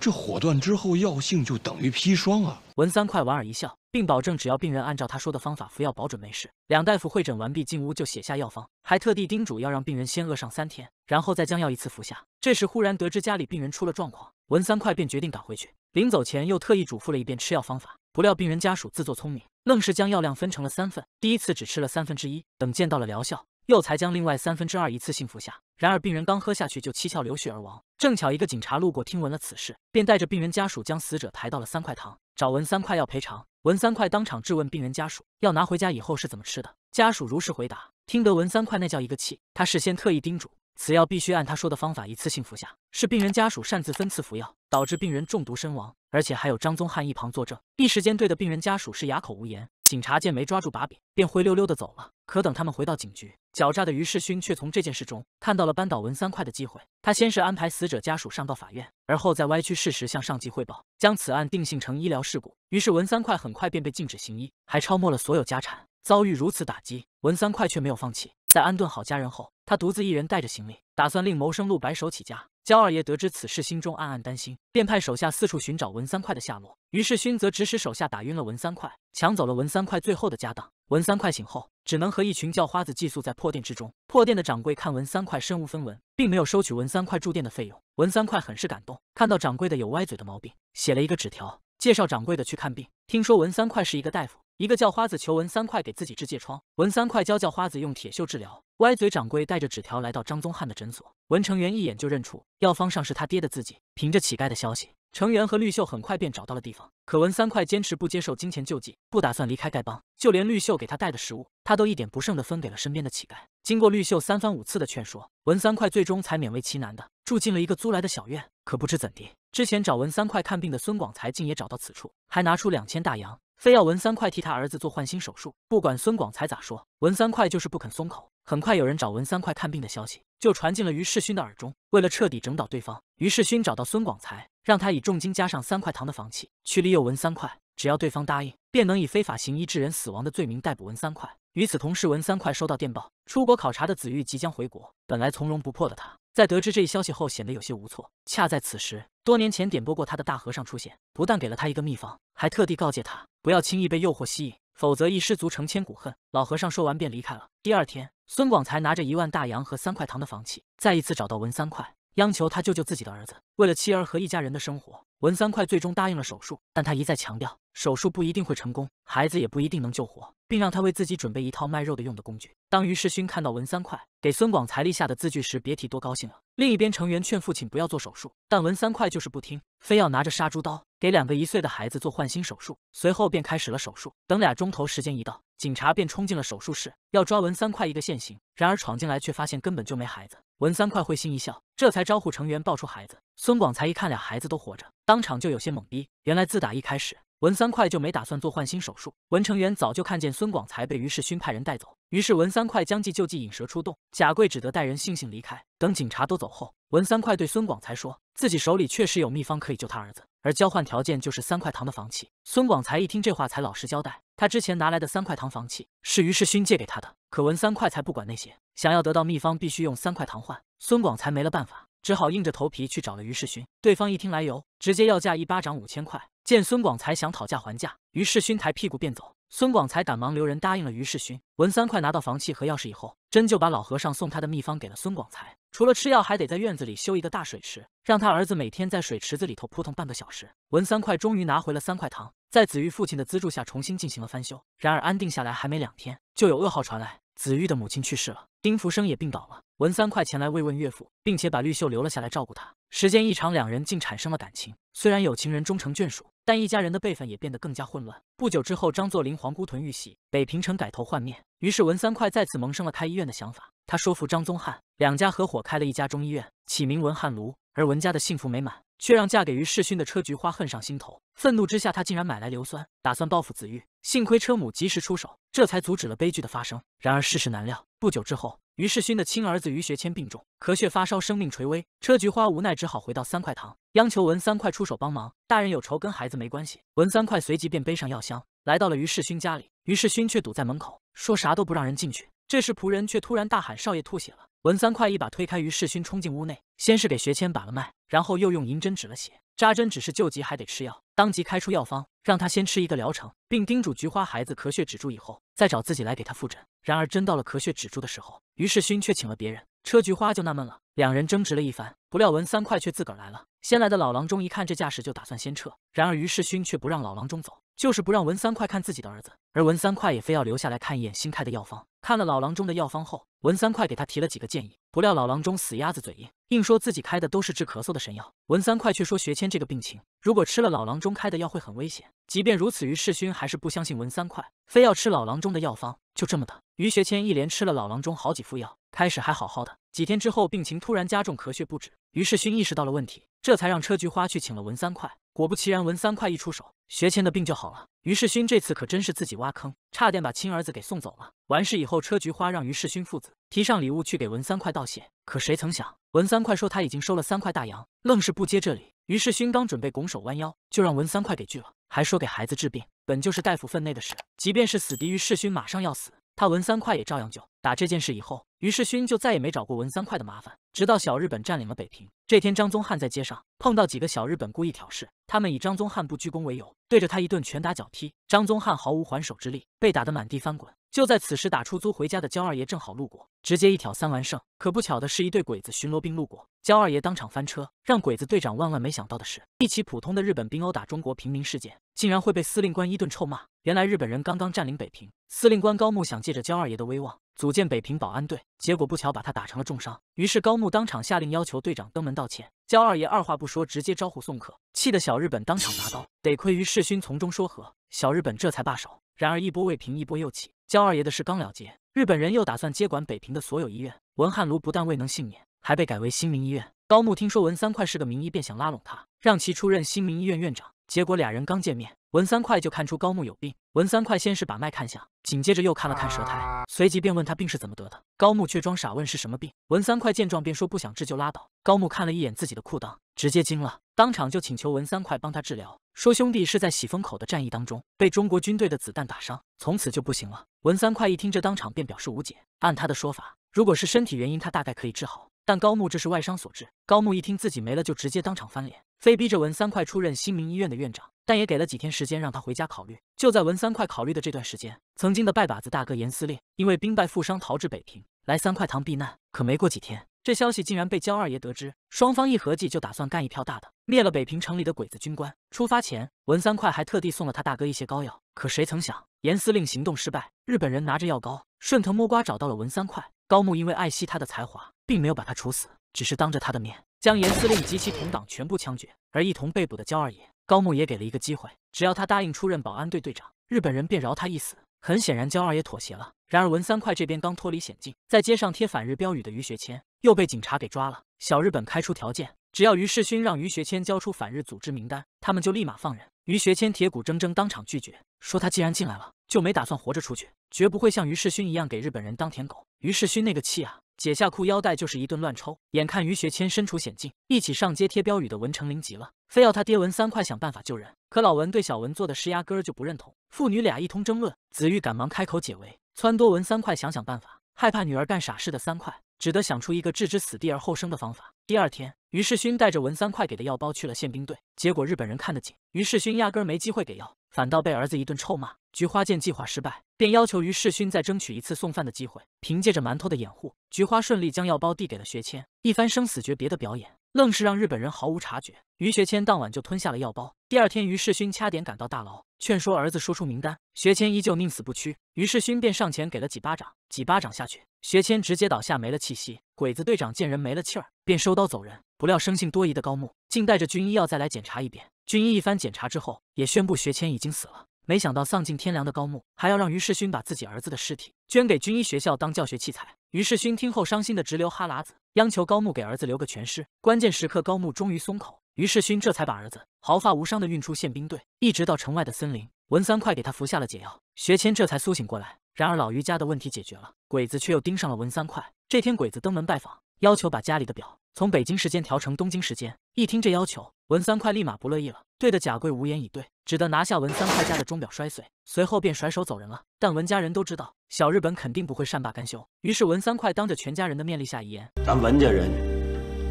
E: 这火断之后，药性就等于砒霜啊！
A: 文三快莞尔一笑，并保证只要病人按照他说的方法服药，保准没事。两大夫会诊完毕，进屋就写下药方，还特地叮嘱要让病人先饿上三天，然后再将药一次服下。这时忽然得知家里病人出了状况，文三快便决定赶回去。临走前又特意嘱咐了一遍吃药方法，不料病人家属自作聪明，愣是将药量分成了三份，第一次只吃了三分之一，等见到了疗效。又才将另外三分之二一次性服下，然而病人刚喝下去就七窍流血而亡。正巧一个警察路过，听闻了此事，便带着病人家属将死者抬到了三块堂，找文三块要赔偿。文三块当场质问病人家属，要拿回家以后是怎么吃的？家属如实回答。听得文三块那叫一个气，他事先特意叮嘱，此药必须按他说的方法一次性服下，是病人家属擅自分次服药，导致病人中毒身亡，而且还有张宗汉一旁作证。一时间对的病人家属是哑口无言。警察见没抓住把柄，便灰溜溜的走了。可等他们回到警局，狡诈的于世勋却从这件事中看到了扳倒文三快的机会。他先是安排死者家属上告法院，而后再歪曲事实向上级汇报，将此案定性成医疗事故。于是文三快很快便被禁止行医，还抄没了所有家产。遭遇如此打击，文三快却没有放弃。在安顿好家人后，他独自一人带着行李，打算另谋生路，白手起家。焦二爷得知此事，心中暗暗担心，便派手下四处寻找文三快的下落。于世勋则指使手下打晕了文三快，抢走了文三快最后的家当。文三快醒后，只能和一群叫花子寄宿在破店之中。破店的掌柜看文三快身无分文，并没有收取文三快住店的费用。文三快很是感动，看到掌柜的有歪嘴的毛病，写了一个纸条，介绍掌柜的去看病。听说文三快是一个大夫。一个叫花子求文三块给自己治疥疮，文三块教叫花子用铁锈治疗。歪嘴掌柜带着纸条来到张宗汉的诊所，文成元一眼就认出药方上是他爹的字迹。凭着乞丐的消息，成元和绿秀很快便找到了地方。可文三块坚持不接受金钱救济，不打算离开丐帮，就连绿秀给他带的食物，他都一点不剩的分给了身边的乞丐。经过绿秀三番五次的劝说，文三块最终才勉为其难的住进了一个租来的小院。可不知怎地，之前找文三块看病的孙广才竟也找到此处，还拿出两千大洋。非要文三快替他儿子做换心手术，不管孙广才咋说，文三快就是不肯松口。很快有人找文三快看病的消息就传进了于世勋的耳中。为了彻底整倒对方，于世勋找到孙广才，让他以重金加上三块糖的房契去利诱文三快，只要对方答应，便能以非法行医致人死亡的罪名逮捕文三快。与此同时，文三快收到电报，出国考察的子玉即将回国。本来从容不迫的他，在得知这一消息后，显得有些无措。恰在此时，多年前点拨过他的大和尚出现，不但给了他一个秘方，还特地告诫他。不要轻易被诱惑吸引，否则一失足成千古恨。老和尚说完便离开了。第二天，孙广才拿着一万大洋和三块糖的房契，再一次找到文三块，央求他救救自己的儿子。为了妻儿和一家人的生活，文三快最终答应了手术，但他一再强调，手术不一定会成功，孩子也不一定能救活，并让他为自己准备一套卖肉的用的工具。当于世勋看到文三快给孙广才立下的字据时，别提多高兴了。另一边，成员劝父亲不要做手术，但文三快就是不听，非要拿着杀猪刀给两个一岁的孩子做换心手术。随后便开始了手术。等俩钟头时间一到，警察便冲进了手术室，要抓文三块一个现行。然而闯进来却发现根本就没孩子。文三块会心一笑，这才招呼成员抱出孩子。孙广才一看俩孩子都活着，当场就有些懵逼。原来自打一开始。文三快就没打算做换心手术。文成元早就看见孙广才被于世勋派人带走，于是文三快将计就计，引蛇出洞。贾贵只得带人悻悻离开。等警察都走后，文三快对孙广才说自己手里确实有秘方可以救他儿子，而交换条件就是三块糖的房契。孙广才一听这话，才老实交代，他之前拿来的三块糖房契是于世勋借给他的。可文三块才不管那些，想要得到秘方，必须用三块糖换。孙广才没了办法。只好硬着头皮去找了于世勋，对方一听来由，直接要价一巴掌五千块。见孙广才想讨价还价，于世勋抬屁股便走。孙广才赶忙留人答应了于世勋。文三块拿到房契和钥匙以后，真就把老和尚送他的秘方给了孙广才。除了吃药，还得在院子里修一个大水池，让他儿子每天在水池子里头扑腾半个小时。文三块终于拿回了三块糖，在子玉父亲的资助下重新进行了翻修。然而安定下来还没两天，就有噩耗传来，子玉的母亲去世了，丁福生也病倒了。文三快前来慰问岳父，并且把绿秀留了下来照顾他。时间一长，两人竟产生了感情。虽然有情人终成眷属，但一家人的辈分也变得更加混乱。不久之后，张作霖皇姑屯遇袭，北平城改头换面，于是文三快再次萌生了开医院的想法。他说服张宗翰，两家合伙开了一家中医院，起名文汉庐。而文家的幸福美满，却让嫁给于世勋的车菊花恨上心头。愤怒之下，他竟然买来硫酸，打算报复子玉。幸亏车母及时出手，这才阻止了悲剧的发生。然而世事难料，不久之后。于世勋的亲儿子于学谦病重，咳血发烧，生命垂危。车菊花无奈只好回到三块堂，央求文三块出手帮忙。大人有仇，跟孩子没关系。文三块随即便背上药箱，来到了于世勋家里。于世勋却堵在门口，说啥都不让人进去。这时仆人却突然大喊：“少爷吐血了！”文三快一把推开于世勋，冲进屋内，先是给学谦把了脉，然后又用银针止了血。扎针只是救急，还得吃药，当即开出药方，让他先吃一个疗程，并叮嘱菊花孩子咳血止住以后，再找自己来给他复诊。然而真到了咳血止住的时候，于世勋却请了别人，车菊花就纳闷了。两人争执了一番，不料文三快却自个儿来了。先来的老郎中一看这架势，就打算先撤。然而于世勋却不让老郎中走，就是不让文三快看自己的儿子，而文三快也非要留下来看一眼新开的药方。看了老郎中的药方后，文三快给他提了几个建议，不料老郎中死鸭子嘴硬，硬说自己开的都是治咳嗽的神药。文三快却说学谦这个病情，如果吃了老郎中开的药会很危险。即便如此，于世勋还是不相信文三快，非要吃老郎中的药方。就这么的，于学谦一连吃了老郎中好几副药，开始还好好的，几天之后病情突然加重，咳血不止。于世勋意识到了问题，这才让车菊花去请了文三快。果不其然，文三快一出手，学谦的病就好了。于世勋这次可真是自己挖坑，差点把亲儿子给送走了。完事以后，车菊花让于世勋父子提上礼物去给文三快道谢。可谁曾想，文三快说他已经收了三块大洋，愣是不接这里。于世勋刚准备拱手弯腰，就让文三快给拒了，还说给孩子治病本就是大夫分内的事，即便是死敌于世勋马上要死，他文三块也照样救。打这件事以后，于世勋就再也没找过文三块的麻烦。直到小日本占领了北平，这天张宗汉在街上碰到几个小日本，故意挑事。他们以张宗汉不鞠躬为由，对着他一顿拳打脚踢。张宗汉毫无还手之力，被打得满地翻滚。就在此时，打出租回家的焦二爷正好路过，直接一挑三完胜。可不巧的是，一队鬼子巡逻兵路过，焦二爷当场翻车。让鬼子队长万万没想到的是，一起普通的日本兵殴打中国平民事件，竟然会被司令官一顿臭骂。原来日本人刚刚占领北平，司令官高木想借着焦二爷的威望。组建北平保安队，结果不巧把他打成了重伤。于是高木当场下令要求队长登门道歉。焦二爷二话不说，直接招呼送客，气得小日本当场拿刀。得亏于世勋从中说和，小日本这才罢手。然而一波未平，一波又起。焦二爷的事刚了结，日本人又打算接管北平的所有医院。文汉卢不但未能幸免，还被改为新民医院。高木听说文三快是个名医，便想拉拢他，让其出任新民医院院长。结果俩人刚见面，文三快就看出高木有病。文三快先是把脉看相，紧接着又看了看舌苔，随即便问他病是怎么得的。高木却装傻问是什么病。文三快见状便说不想治就拉倒。高木看了一眼自己的裤裆，直接惊了，当场就请求文三快帮他治疗，说兄弟是在喜峰口的战役当中被中国军队的子弹打伤，从此就不行了。文三快一听这，当场便表示无解。按他的说法，如果是身体原因，他大概可以治好。但高木这是外伤所致。高木一听自己没了，就直接当场翻脸，非逼着文三快出任新民医院的院长，但也给了几天时间让他回家考虑。就在文三快考虑的这段时间，曾经的拜把子大哥严司令因为兵败负伤逃至北平，来三块堂避难。可没过几天，这消息竟然被焦二爷得知，双方一合计就打算干一票大的，灭了北平城里的鬼子军官。出发前，文三快还特地送了他大哥一些膏药。可谁曾想，严司令行动失败，日本人拿着药膏顺藤摸瓜找到了文三快。高木因为爱惜他的才华，并没有把他处死，只是当着他的面将严司令及其同党全部枪决。而一同被捕的焦二爷，高木也给了一个机会，只要他答应出任保安队队长，日本人便饶他一死。很显然，焦二爷妥协了。然而文三快这边刚脱离险境，在街上贴反日标语的于学谦又被警察给抓了。小日本开出条件，只要于世勋让于学谦交出反日组织名单，他们就立马放人。于学谦铁骨铮铮，当场拒绝，说他既然进来了，就没打算活着出去，绝不会像于世勋一样给日本人当舔狗。于世勋那个气啊，解下裤腰带就是一顿乱抽。眼看于学谦身处险境，一起上街贴标语的文成林急了，非要他爹文三快想办法救人。可老文对小文做的事压根儿就不认同，父女俩一通争论，子玉赶忙开口解围，撺掇文三快想想办法。害怕女儿干傻事的三块，只得想出一个置之死地而后生的方法。第二天，于世勋带着文三快给的药包去了宪兵队，结果日本人看得紧，于世勋压根没机会给药。反倒被儿子一顿臭骂。菊花见计划失败，便要求于世勋再争取一次送饭的机会。凭借着馒头的掩护，菊花顺利将药包递给了学谦。一番生死诀别的表演，愣是让日本人毫无察觉。于学谦当晚就吞下了药包。第二天，于世勋掐点赶到大牢，劝说儿子说出名单。学谦依旧宁死不屈，于世勋便上前给了几巴掌。几巴掌下去，学谦直接倒下，没了气息。鬼子队长见人没了气儿，便收刀走人。不料生性多疑的高木，竟带着军医要再来检查一遍。军医一番检查之后，也宣布学谦已经死了。没想到丧尽天良的高木，还要让于世勋把自己儿子的尸体捐给军医学校当教学器材。于世勋听后伤心的直流哈喇子，央求高木给儿子留个全尸。关键时刻，高木终于松口，于世勋这才把儿子毫发无伤的运出宪兵队，一直到城外的森林。文三快给他服下了解药，学谦这才苏醒过来。然而老于家的问题解决了，鬼子却又盯上了文三快。这天，鬼子登门拜访，要求把家里的表从北京时间调成东京时间。一听这要求，文三快立马不乐意了，对着贾贵无言以对，只得拿下文三快家的钟表摔碎，随后便甩手走人了。但文家人都知道，小日本肯定不会善罢甘休，于是文三快当着全家人的面立下遗言：
F: 咱文家人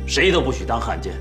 F: 谁都不许当汉奸，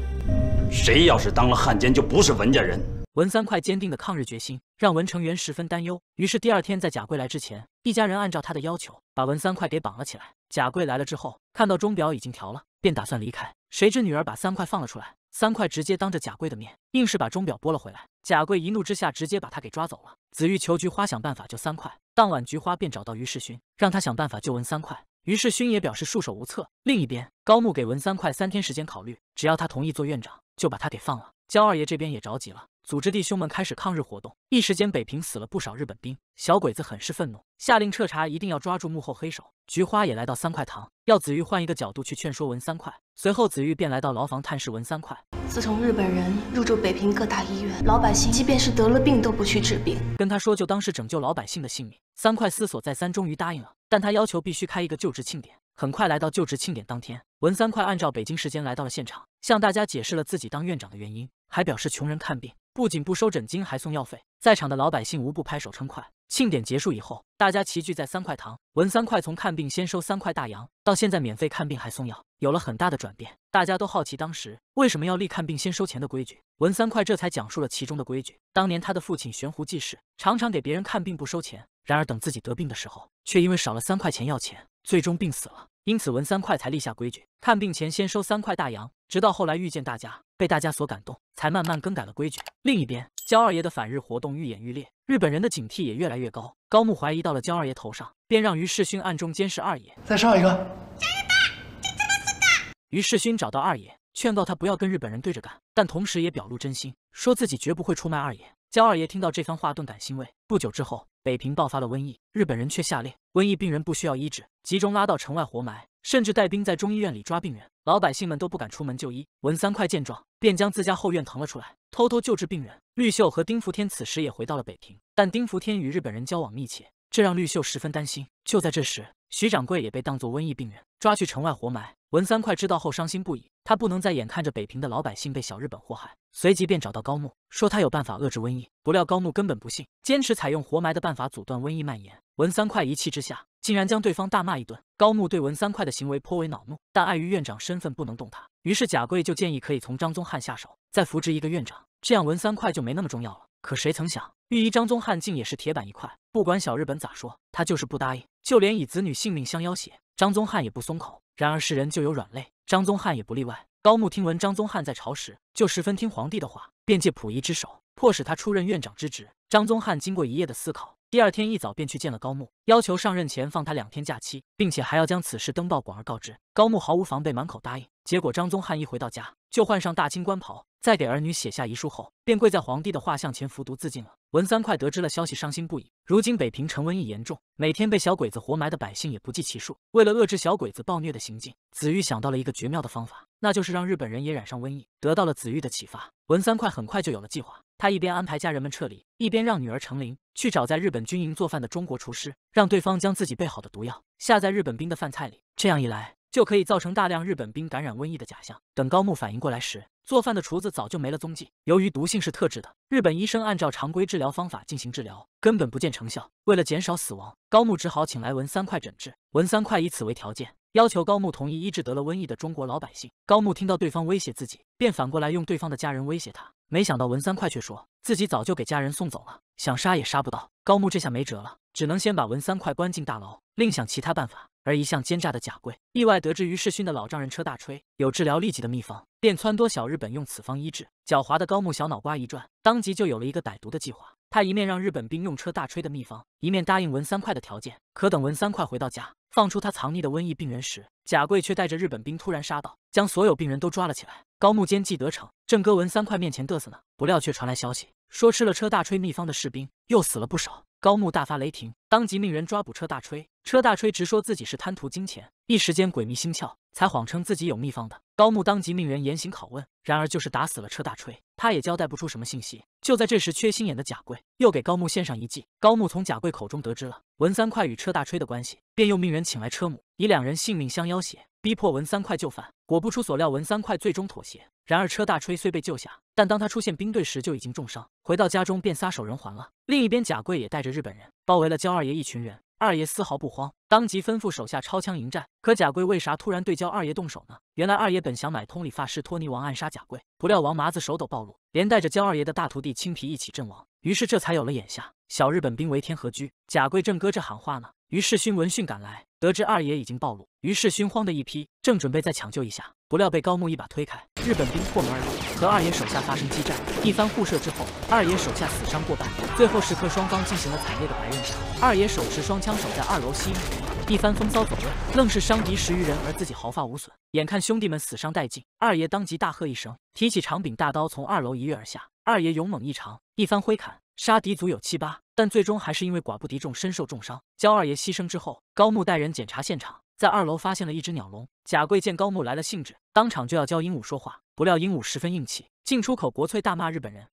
F: 谁要是当了汉奸，就不是文家人。
A: 文三快坚定的抗日决心，让文成元十分担忧。于是第二天在贾贵来之前，一家人按照他的要求，把文三快给绑了起来。贾贵来了之后，看到钟表已经调了，便打算离开，谁知女儿把三块放了出来。三块直接当着贾贵的面，硬是把钟表拨了回来。贾贵一怒之下，直接把他给抓走了。紫玉求菊花想办法救三块。当晚，菊花便找到于世勋，让他想办法救文三块。于世勋也表示束手无策。另一边，高木给文三块三天时间考虑，只要他同意做院长，就把他给放了。焦二爷这边也着急了，组织弟兄们开始抗日活动。一时间，北平死了不少日本兵。小鬼子很是愤怒，下令彻查，一定要抓住幕后黑手。菊花也来到三块堂，要紫玉换一个角度去劝说文三块。随后，子玉便来到牢房探视文三块。
C: 自从日本人入驻北平各大医院，老百姓即便是得了病都不去治病，
A: 跟他说就当是拯救老百姓的性命。三块思索再三，终于答应了，但他要求必须开一个就职庆典。很快来到就职庆典当天，文三块按照北京时间来到了现场，向大家解释了自己当院长的原因，还表示穷人看病不仅不收诊金，还送药费。在场的老百姓无不拍手称快。庆典结束以后，大家齐聚在三块堂。文三块从看病先收三块大洋，到现在免费看病还送药，有了很大的转变。大家都好奇当时为什么要立看病先收钱的规矩。文三块这才讲述了其中的规矩。当年他的父亲悬壶济世，常常给别人看病不收钱，然而等自己得病的时候，却因为少了三块钱要钱，最终病死了。因此文三块才立下规矩，看病前先收三块大洋。直到后来遇见大家，被大家所感动，才慢慢更改了规矩。另一边，焦二爷的反日活动愈演愈烈，日本人的警惕也越来越高。高木怀疑到了焦二爷头上，便让于世勋暗中监视二爷。
I: 再上一个，
C: 加油吧，这他妈是的！
A: 于世勋找到二爷，劝告他不要跟日本人对着干，但同时也表露真心，说自己绝不会出卖二爷。焦二爷听到这番话，顿感欣慰。不久之后，北平爆发了瘟疫，日本人却下令，瘟疫病人不需要医治，集中拉到城外活埋，甚至带兵在中医院里抓病人，老百姓们都不敢出门就医。文三快见状，便将自家后院腾了出来，偷偷救治病人。绿秀和丁福天此时也回到了北平，但丁福天与日本人交往密切，这让绿秀十分担心。就在这时，徐掌柜也被当作瘟疫病人抓去城外活埋。文三快知道后伤心不已，他不能再眼看着北平的老百姓被小日本祸害，随即便找到高木，说他有办法遏制瘟疫。不料高木根本不信，坚持采用活埋的办法阻断瘟疫蔓延。文三快一气之下，竟然将对方大骂一顿。高木对文三快的行为颇为恼怒，但碍于院长身份不能动他，于是贾贵就建议可以从张宗翰下手，再扶植一个院长，这样文三块就没那么重要了。可谁曾想，御医张宗翰竟也是铁板一块，不管小日本咋说，他就是不答应。就连以子女性命相要挟，张宗翰也不松口。然而世人就有软肋，张宗翰也不例外。高木听闻张宗翰在朝时就十分听皇帝的话，便借溥仪之手，迫使他出任院长之职。张宗翰经过一夜的思考，第二天一早便去见了高木，要求上任前放他两天假期，并且还要将此事登报广而告之。高木毫无防备，满口答应。结果张宗翰一回到家，就换上大清官袍，在给儿女写下遗书后，便跪在皇帝的画像前服毒自尽了。文三快得知了消息，伤心不已。如今北平城瘟疫严重，每天被小鬼子活埋的百姓也不计其数。为了遏制小鬼子暴虐的行径，子玉想到了一个绝妙的方法，那就是让日本人也染上瘟疫。得到了子玉的启发，文三快很快就有了计划。他一边安排家人们撤离，一边让女儿程琳去找在日本军营做饭的中国厨师，让对方将自己备好的毒药下在日本兵的饭菜里。这样一来，就可以造成大量日本兵感染瘟疫的假象。等高木反应过来时，做饭的厨子早就没了踪迹。由于毒性是特制的，日本医生按照常规治疗方法进行治疗，根本不见成效。为了减少死亡，高木只好请来文三快诊治。文三快以此为条件，要求高木同意医治得了瘟疫的中国老百姓。高木听到对方威胁自己，便反过来用对方的家人威胁他。没想到文三快却说自己早就给家人送走了，想杀也杀不到。高木这下没辙了，只能先把文三快关进大牢，另想其他办法。而一向奸诈的贾贵，意外得知于世勋的老丈人车大吹有治疗痢疾的秘方，便撺掇小日本用此方医治。狡猾的高木小脑瓜一转，当即就有了一个歹毒的计划。他一面让日本兵用车大吹的秘方，一面答应文三块的条件。可等文三块回到家，放出他藏匿的瘟疫病人时，贾贵却带着日本兵突然杀到，将所有病人都抓了起来。高木奸计得逞，正搁文三块面前嘚瑟呢，不料却传来消息，说吃了车大吹秘方的士兵又死了不少。高木大发雷霆，当即命人抓捕车大吹。车大吹直说自己是贪图金钱，一时间鬼迷心窍，才谎称自己有秘方的。高木当即命人严刑拷问，然而就是打死了车大吹，他也交代不出什么信息。就在这时，缺心眼的贾贵又给高木献上一计。高木从贾贵口中得知了文三快与车大吹的关系，便又命人请来车母，以两人性命相要挟，逼迫文三快就范。果不出所料，文三快最终妥协。然而车大吹虽被救下，但当他出现兵队时就已经重伤，回到家中便撒手人寰了。另一边，贾贵也带着日本人包围了焦二爷一群人。二爷丝毫不慌，当即吩咐手下抄枪迎战。可贾贵为啥突然对焦二爷动手呢？原来二爷本想买通理发师托尼王暗杀贾贵，不料王麻子手抖暴露，连带着焦二爷的大徒弟青皮一起阵亡。于是这才有了眼下小日本兵围天河居，贾贵正搁这喊话呢。于世勋闻讯赶来，得知二爷已经暴露，于是心慌的一批，正准备再抢救一下，不料被高木一把推开。日本兵破门而入，和二爷手下发生激战。一番互射之后，二爷手下死伤过半。最后时刻，双方进行了惨烈的白刃战。二爷手持双枪守在二楼吸引敌，一番风骚走位，愣是伤敌十余人，而自己毫发无损。眼看兄弟们死伤殆尽，二爷当即大喝一声，提起长柄大刀从二楼一跃而下。二爷勇猛异常，一番挥砍。杀敌足有七八，但最终还是因为寡不敌众，身受重伤。焦二爷牺牲之后，高木带人检查现场，在二楼发现了一只鸟笼。贾贵见高木来了兴致，当场就要教鹦鹉说话，不料鹦鹉十分硬气，竟出口国粹大骂日本人。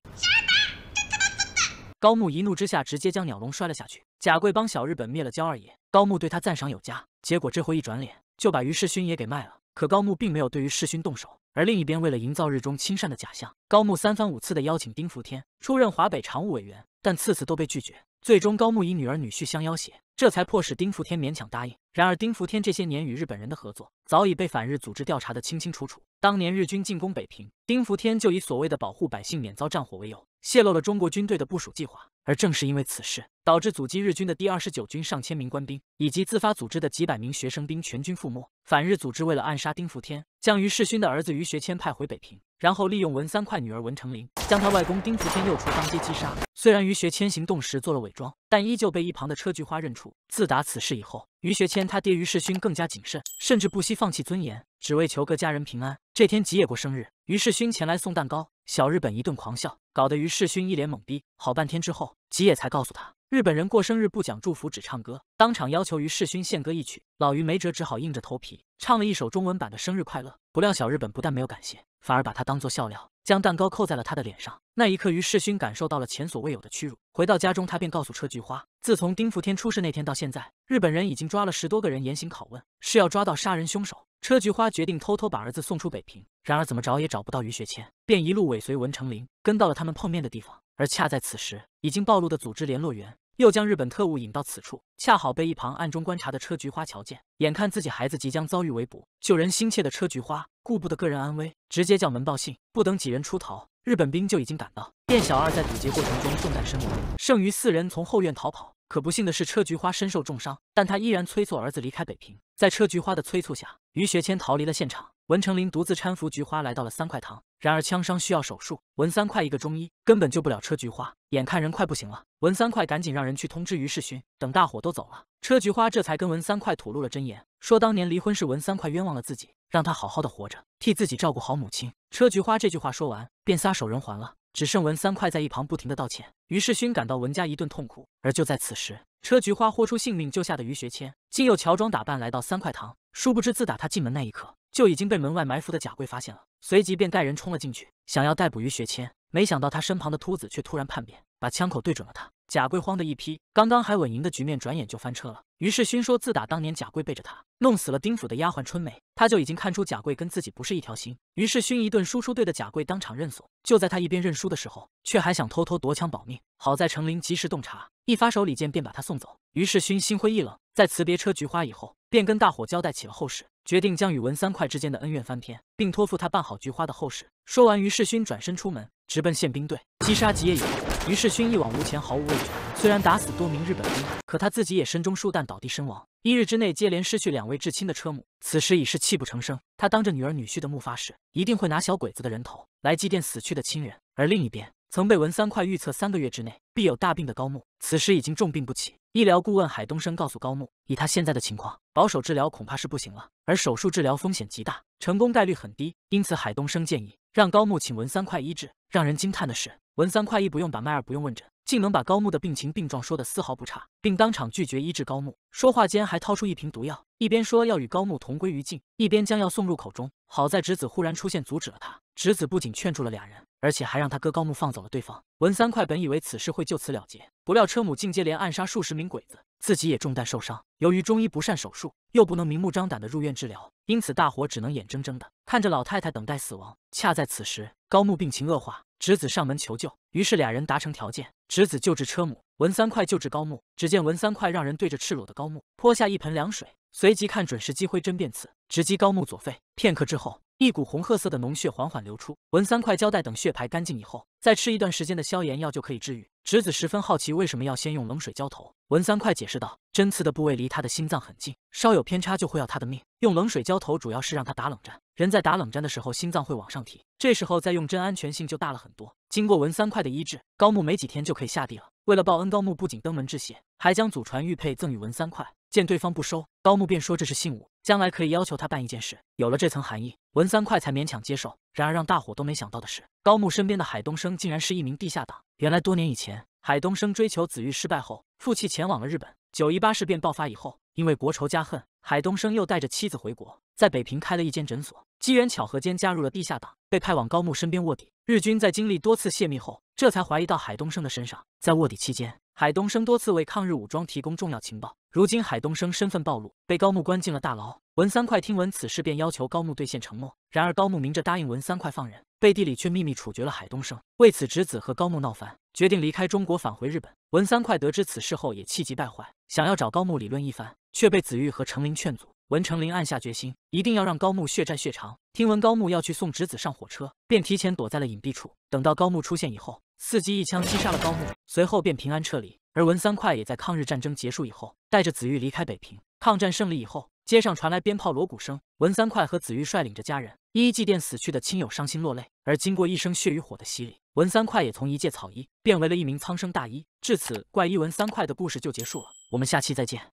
A: 高木一怒之下，直接将鸟笼摔了下去。贾贵帮小日本灭了焦二爷，高木对他赞赏有加。结果这回一转脸，就把于世勋也给卖了。可高木并没有对于世勋动手。而另一边，为了营造日中亲善的假象，高木三番五次的邀请丁福天出任华北常务委员，但次次都被拒绝。最终，高木以女儿女婿相要挟，这才迫使丁福天勉强答应。然而，丁福天这些年与日本人的合作早已被反日组织调查得清清楚楚。当年日军进攻北平，丁福天就以所谓的保护百姓免遭战火为由，泄露了中国军队的部署计划。而正是因为此事，导致阻击日军的第二十九军上千名官兵以及自发组织的几百名学生兵全军覆没。反日组织为了暗杀丁福天，将于世勋的儿子于学谦派回北平，然后利用文三快女儿文成林，将他外公丁福天诱出当街击杀。虽然于学谦行动时做了伪装，但依旧被一旁的车菊花认出。自打此事以后，于学谦他爹于世勋更加谨慎，甚至不惜放弃尊严，只为求个家人平安。这天吉野过生日，于世勋前来送蛋糕，小日本一顿狂笑，搞得于世勋一脸懵逼。好半天之后，吉野才告诉他，日本人过生日不讲祝福，只唱歌，当场要求于世勋献歌一曲。老于没辙，只好硬着头皮唱了一首中文版的生日快乐。不料小日本不但没有感谢，反而把他当作笑料。将蛋糕扣在了他的脸上，那一刻，于世勋感受到了前所未有的屈辱。回到家中，他便告诉车菊花，自从丁福天出事那天到现在，日本人已经抓了十多个人严刑拷问，是要抓到杀人凶手。车菊花决定偷偷把儿子送出北平，然而怎么找也找不到于学谦，便一路尾随文成林，跟到了他们碰面的地方。而恰在此时，已经暴露的组织联络员。又将日本特务引到此处，恰好被一旁暗中观察的车菊花瞧见。眼看自己孩子即将遭遇围捕，救人心切的车菊花顾不得个人安危，直接叫门报信。不等几人出逃，日本兵就已经赶到。店小二在堵截过程中中弹身亡，剩余四人从后院逃跑。可不幸的是，车菊花身受重伤，但他依然催促儿子离开北平。在车菊花的催促下，于学谦逃离了现场。文成林独自搀扶菊花来到了三块堂。然而枪伤需要手术，文三块一个中医根本救不了车菊花。眼看人快不行了，文三块赶紧让人去通知于世勋。等大伙都走了，车菊花这才跟文三块吐露了真言，说当年离婚是文三块冤枉了自己，让他好好的活着，替自己照顾好母亲。车菊花这句话说完，便撒手人寰了。只剩文三块在一旁不停的道歉。于世勋感到文家一顿痛苦。而就在此时，车菊花豁出性命救下的于学谦，竟又乔装打扮来到三块堂。殊不知，自打他进门那一刻，就已经被门外埋伏的贾贵发现了，随即便带人冲了进去，想要逮捕于学谦。没想到他身旁的秃子却突然叛变，把枪口对准了他。贾贵慌的一批，刚刚还稳赢的局面，转眼就翻车了。于是勋说，自打当年贾贵背着他弄死了丁府的丫鬟春梅，他就已经看出贾贵跟自己不是一条心。于是勋一顿输出，对的贾贵当场认怂。就在他一边认输的时候，却还想偷偷夺枪保命。好在程林及时洞察，一发手里剑便把他送走。于是勋心灰意冷，在辞别车菊花以后，便跟大伙交代起了后事，决定将与文三块之间的恩怨翻篇，并托付他办好菊花的后事。说完，于世勋转身出门。直奔宪兵队，击杀吉野以后，于世勋一往无前，毫无畏惧。虽然打死多名日本兵，可他自己也身中数弹倒地身亡。一日之内接连失去两位至亲的车母，此时已是泣不成声。他当着女儿女婿的墓发誓，一定会拿小鬼子的人头来祭奠死去的亲人。而另一边，曾被文三快预测三个月之内必有大病的高木，此时已经重病不起。医疗顾问海东升告诉高木，以他现在的情况，保守治疗恐怕是不行了，而手术治疗风险极大，成功概率很低。因此，海东升建议让高木请文三快医治。让人惊叹的是，文三快一不用把脉二，不用问诊，竟能把高木的病情病状说得丝毫不差，并当场拒绝医治高木。说话间还掏出一瓶毒药，一边说要与高木同归于尽，一边将药送入口中。好在侄子忽然出现，阻止了他。侄子不仅劝住了俩人。而且还让他哥高木放走了对方。文三快本以为此事会就此了结，不料车母竟接连暗杀数十名鬼子，自己也中弹受伤。由于中医不善手术，又不能明目张胆的入院治疗，因此大伙只能眼睁睁的看着老太太等待死亡。恰在此时，高木病情恶化，侄子上门求救，于是俩人达成条件：侄子救治车母，文三快救治高木。只见文三快让人对着赤裸的高木泼下一盆凉水，随即看准时机挥针便刺，直击高木左肺。片刻之后。一股红褐色的脓血缓缓流出，文三块交代等血排干净以后，再吃一段时间的消炎药就可以治愈。侄子十分好奇为什么要先用冷水浇头，文三快解释道：针刺的部位离他的心脏很近，稍有偏差就会要他的命。用冷水浇头主要是让他打冷战，人在打冷战的时候心脏会往上提，这时候再用针安全性就大了很多。经过文三快的医治，高木没几天就可以下地了。为了报恩，高木不仅登门致谢，还将祖传玉佩赠与文三快。见对方不收，高木便说这是信物，将来可以要求他办一件事。有了这层含义，文三快才勉强接受。然而让大伙都没想到的是，高木身边的海东升竟然是一名地下党。原来多年以前，海东升追求子玉失败后，负气前往了日本。九一八事变爆发以后，因为国仇家恨，海东升又带着妻子回国，在北平开了一间诊所。机缘巧合间加入了地下党，被派往高木身边卧底。日军在经历多次泄密后，这才怀疑到海东升的身上。在卧底期间，海东升多次为抗日武装提供重要情报。如今海东升身份暴露，被高木关进了大牢。文三快听闻此事，便要求高木兑现承诺。然而高木明着答应文三快放人，背地里却秘密处决了海东升。为此，侄子和高木闹翻，决定离开中国返回日本。文三快得知此事后，也气急败坏，想要找高木理论一番，却被子玉和程琳劝阻。文成林暗下决心，一定要让高木血债血偿。听闻高木要去送侄子上火车，便提前躲在了隐蔽处。等到高木出现以后，伺机一枪击杀了高木，随后便平安撤离。而文三快也在抗日战争结束以后，带着子玉离开北平。抗战胜利以后，街上传来鞭炮锣鼓声，文三快和子玉率领着家人一一祭奠死去的亲友，伤心落泪。而经过一生血与火的洗礼，文三快也从一介草医变为了一名苍生大医。至此，怪医文三快的故事就结束了。我们下期再见。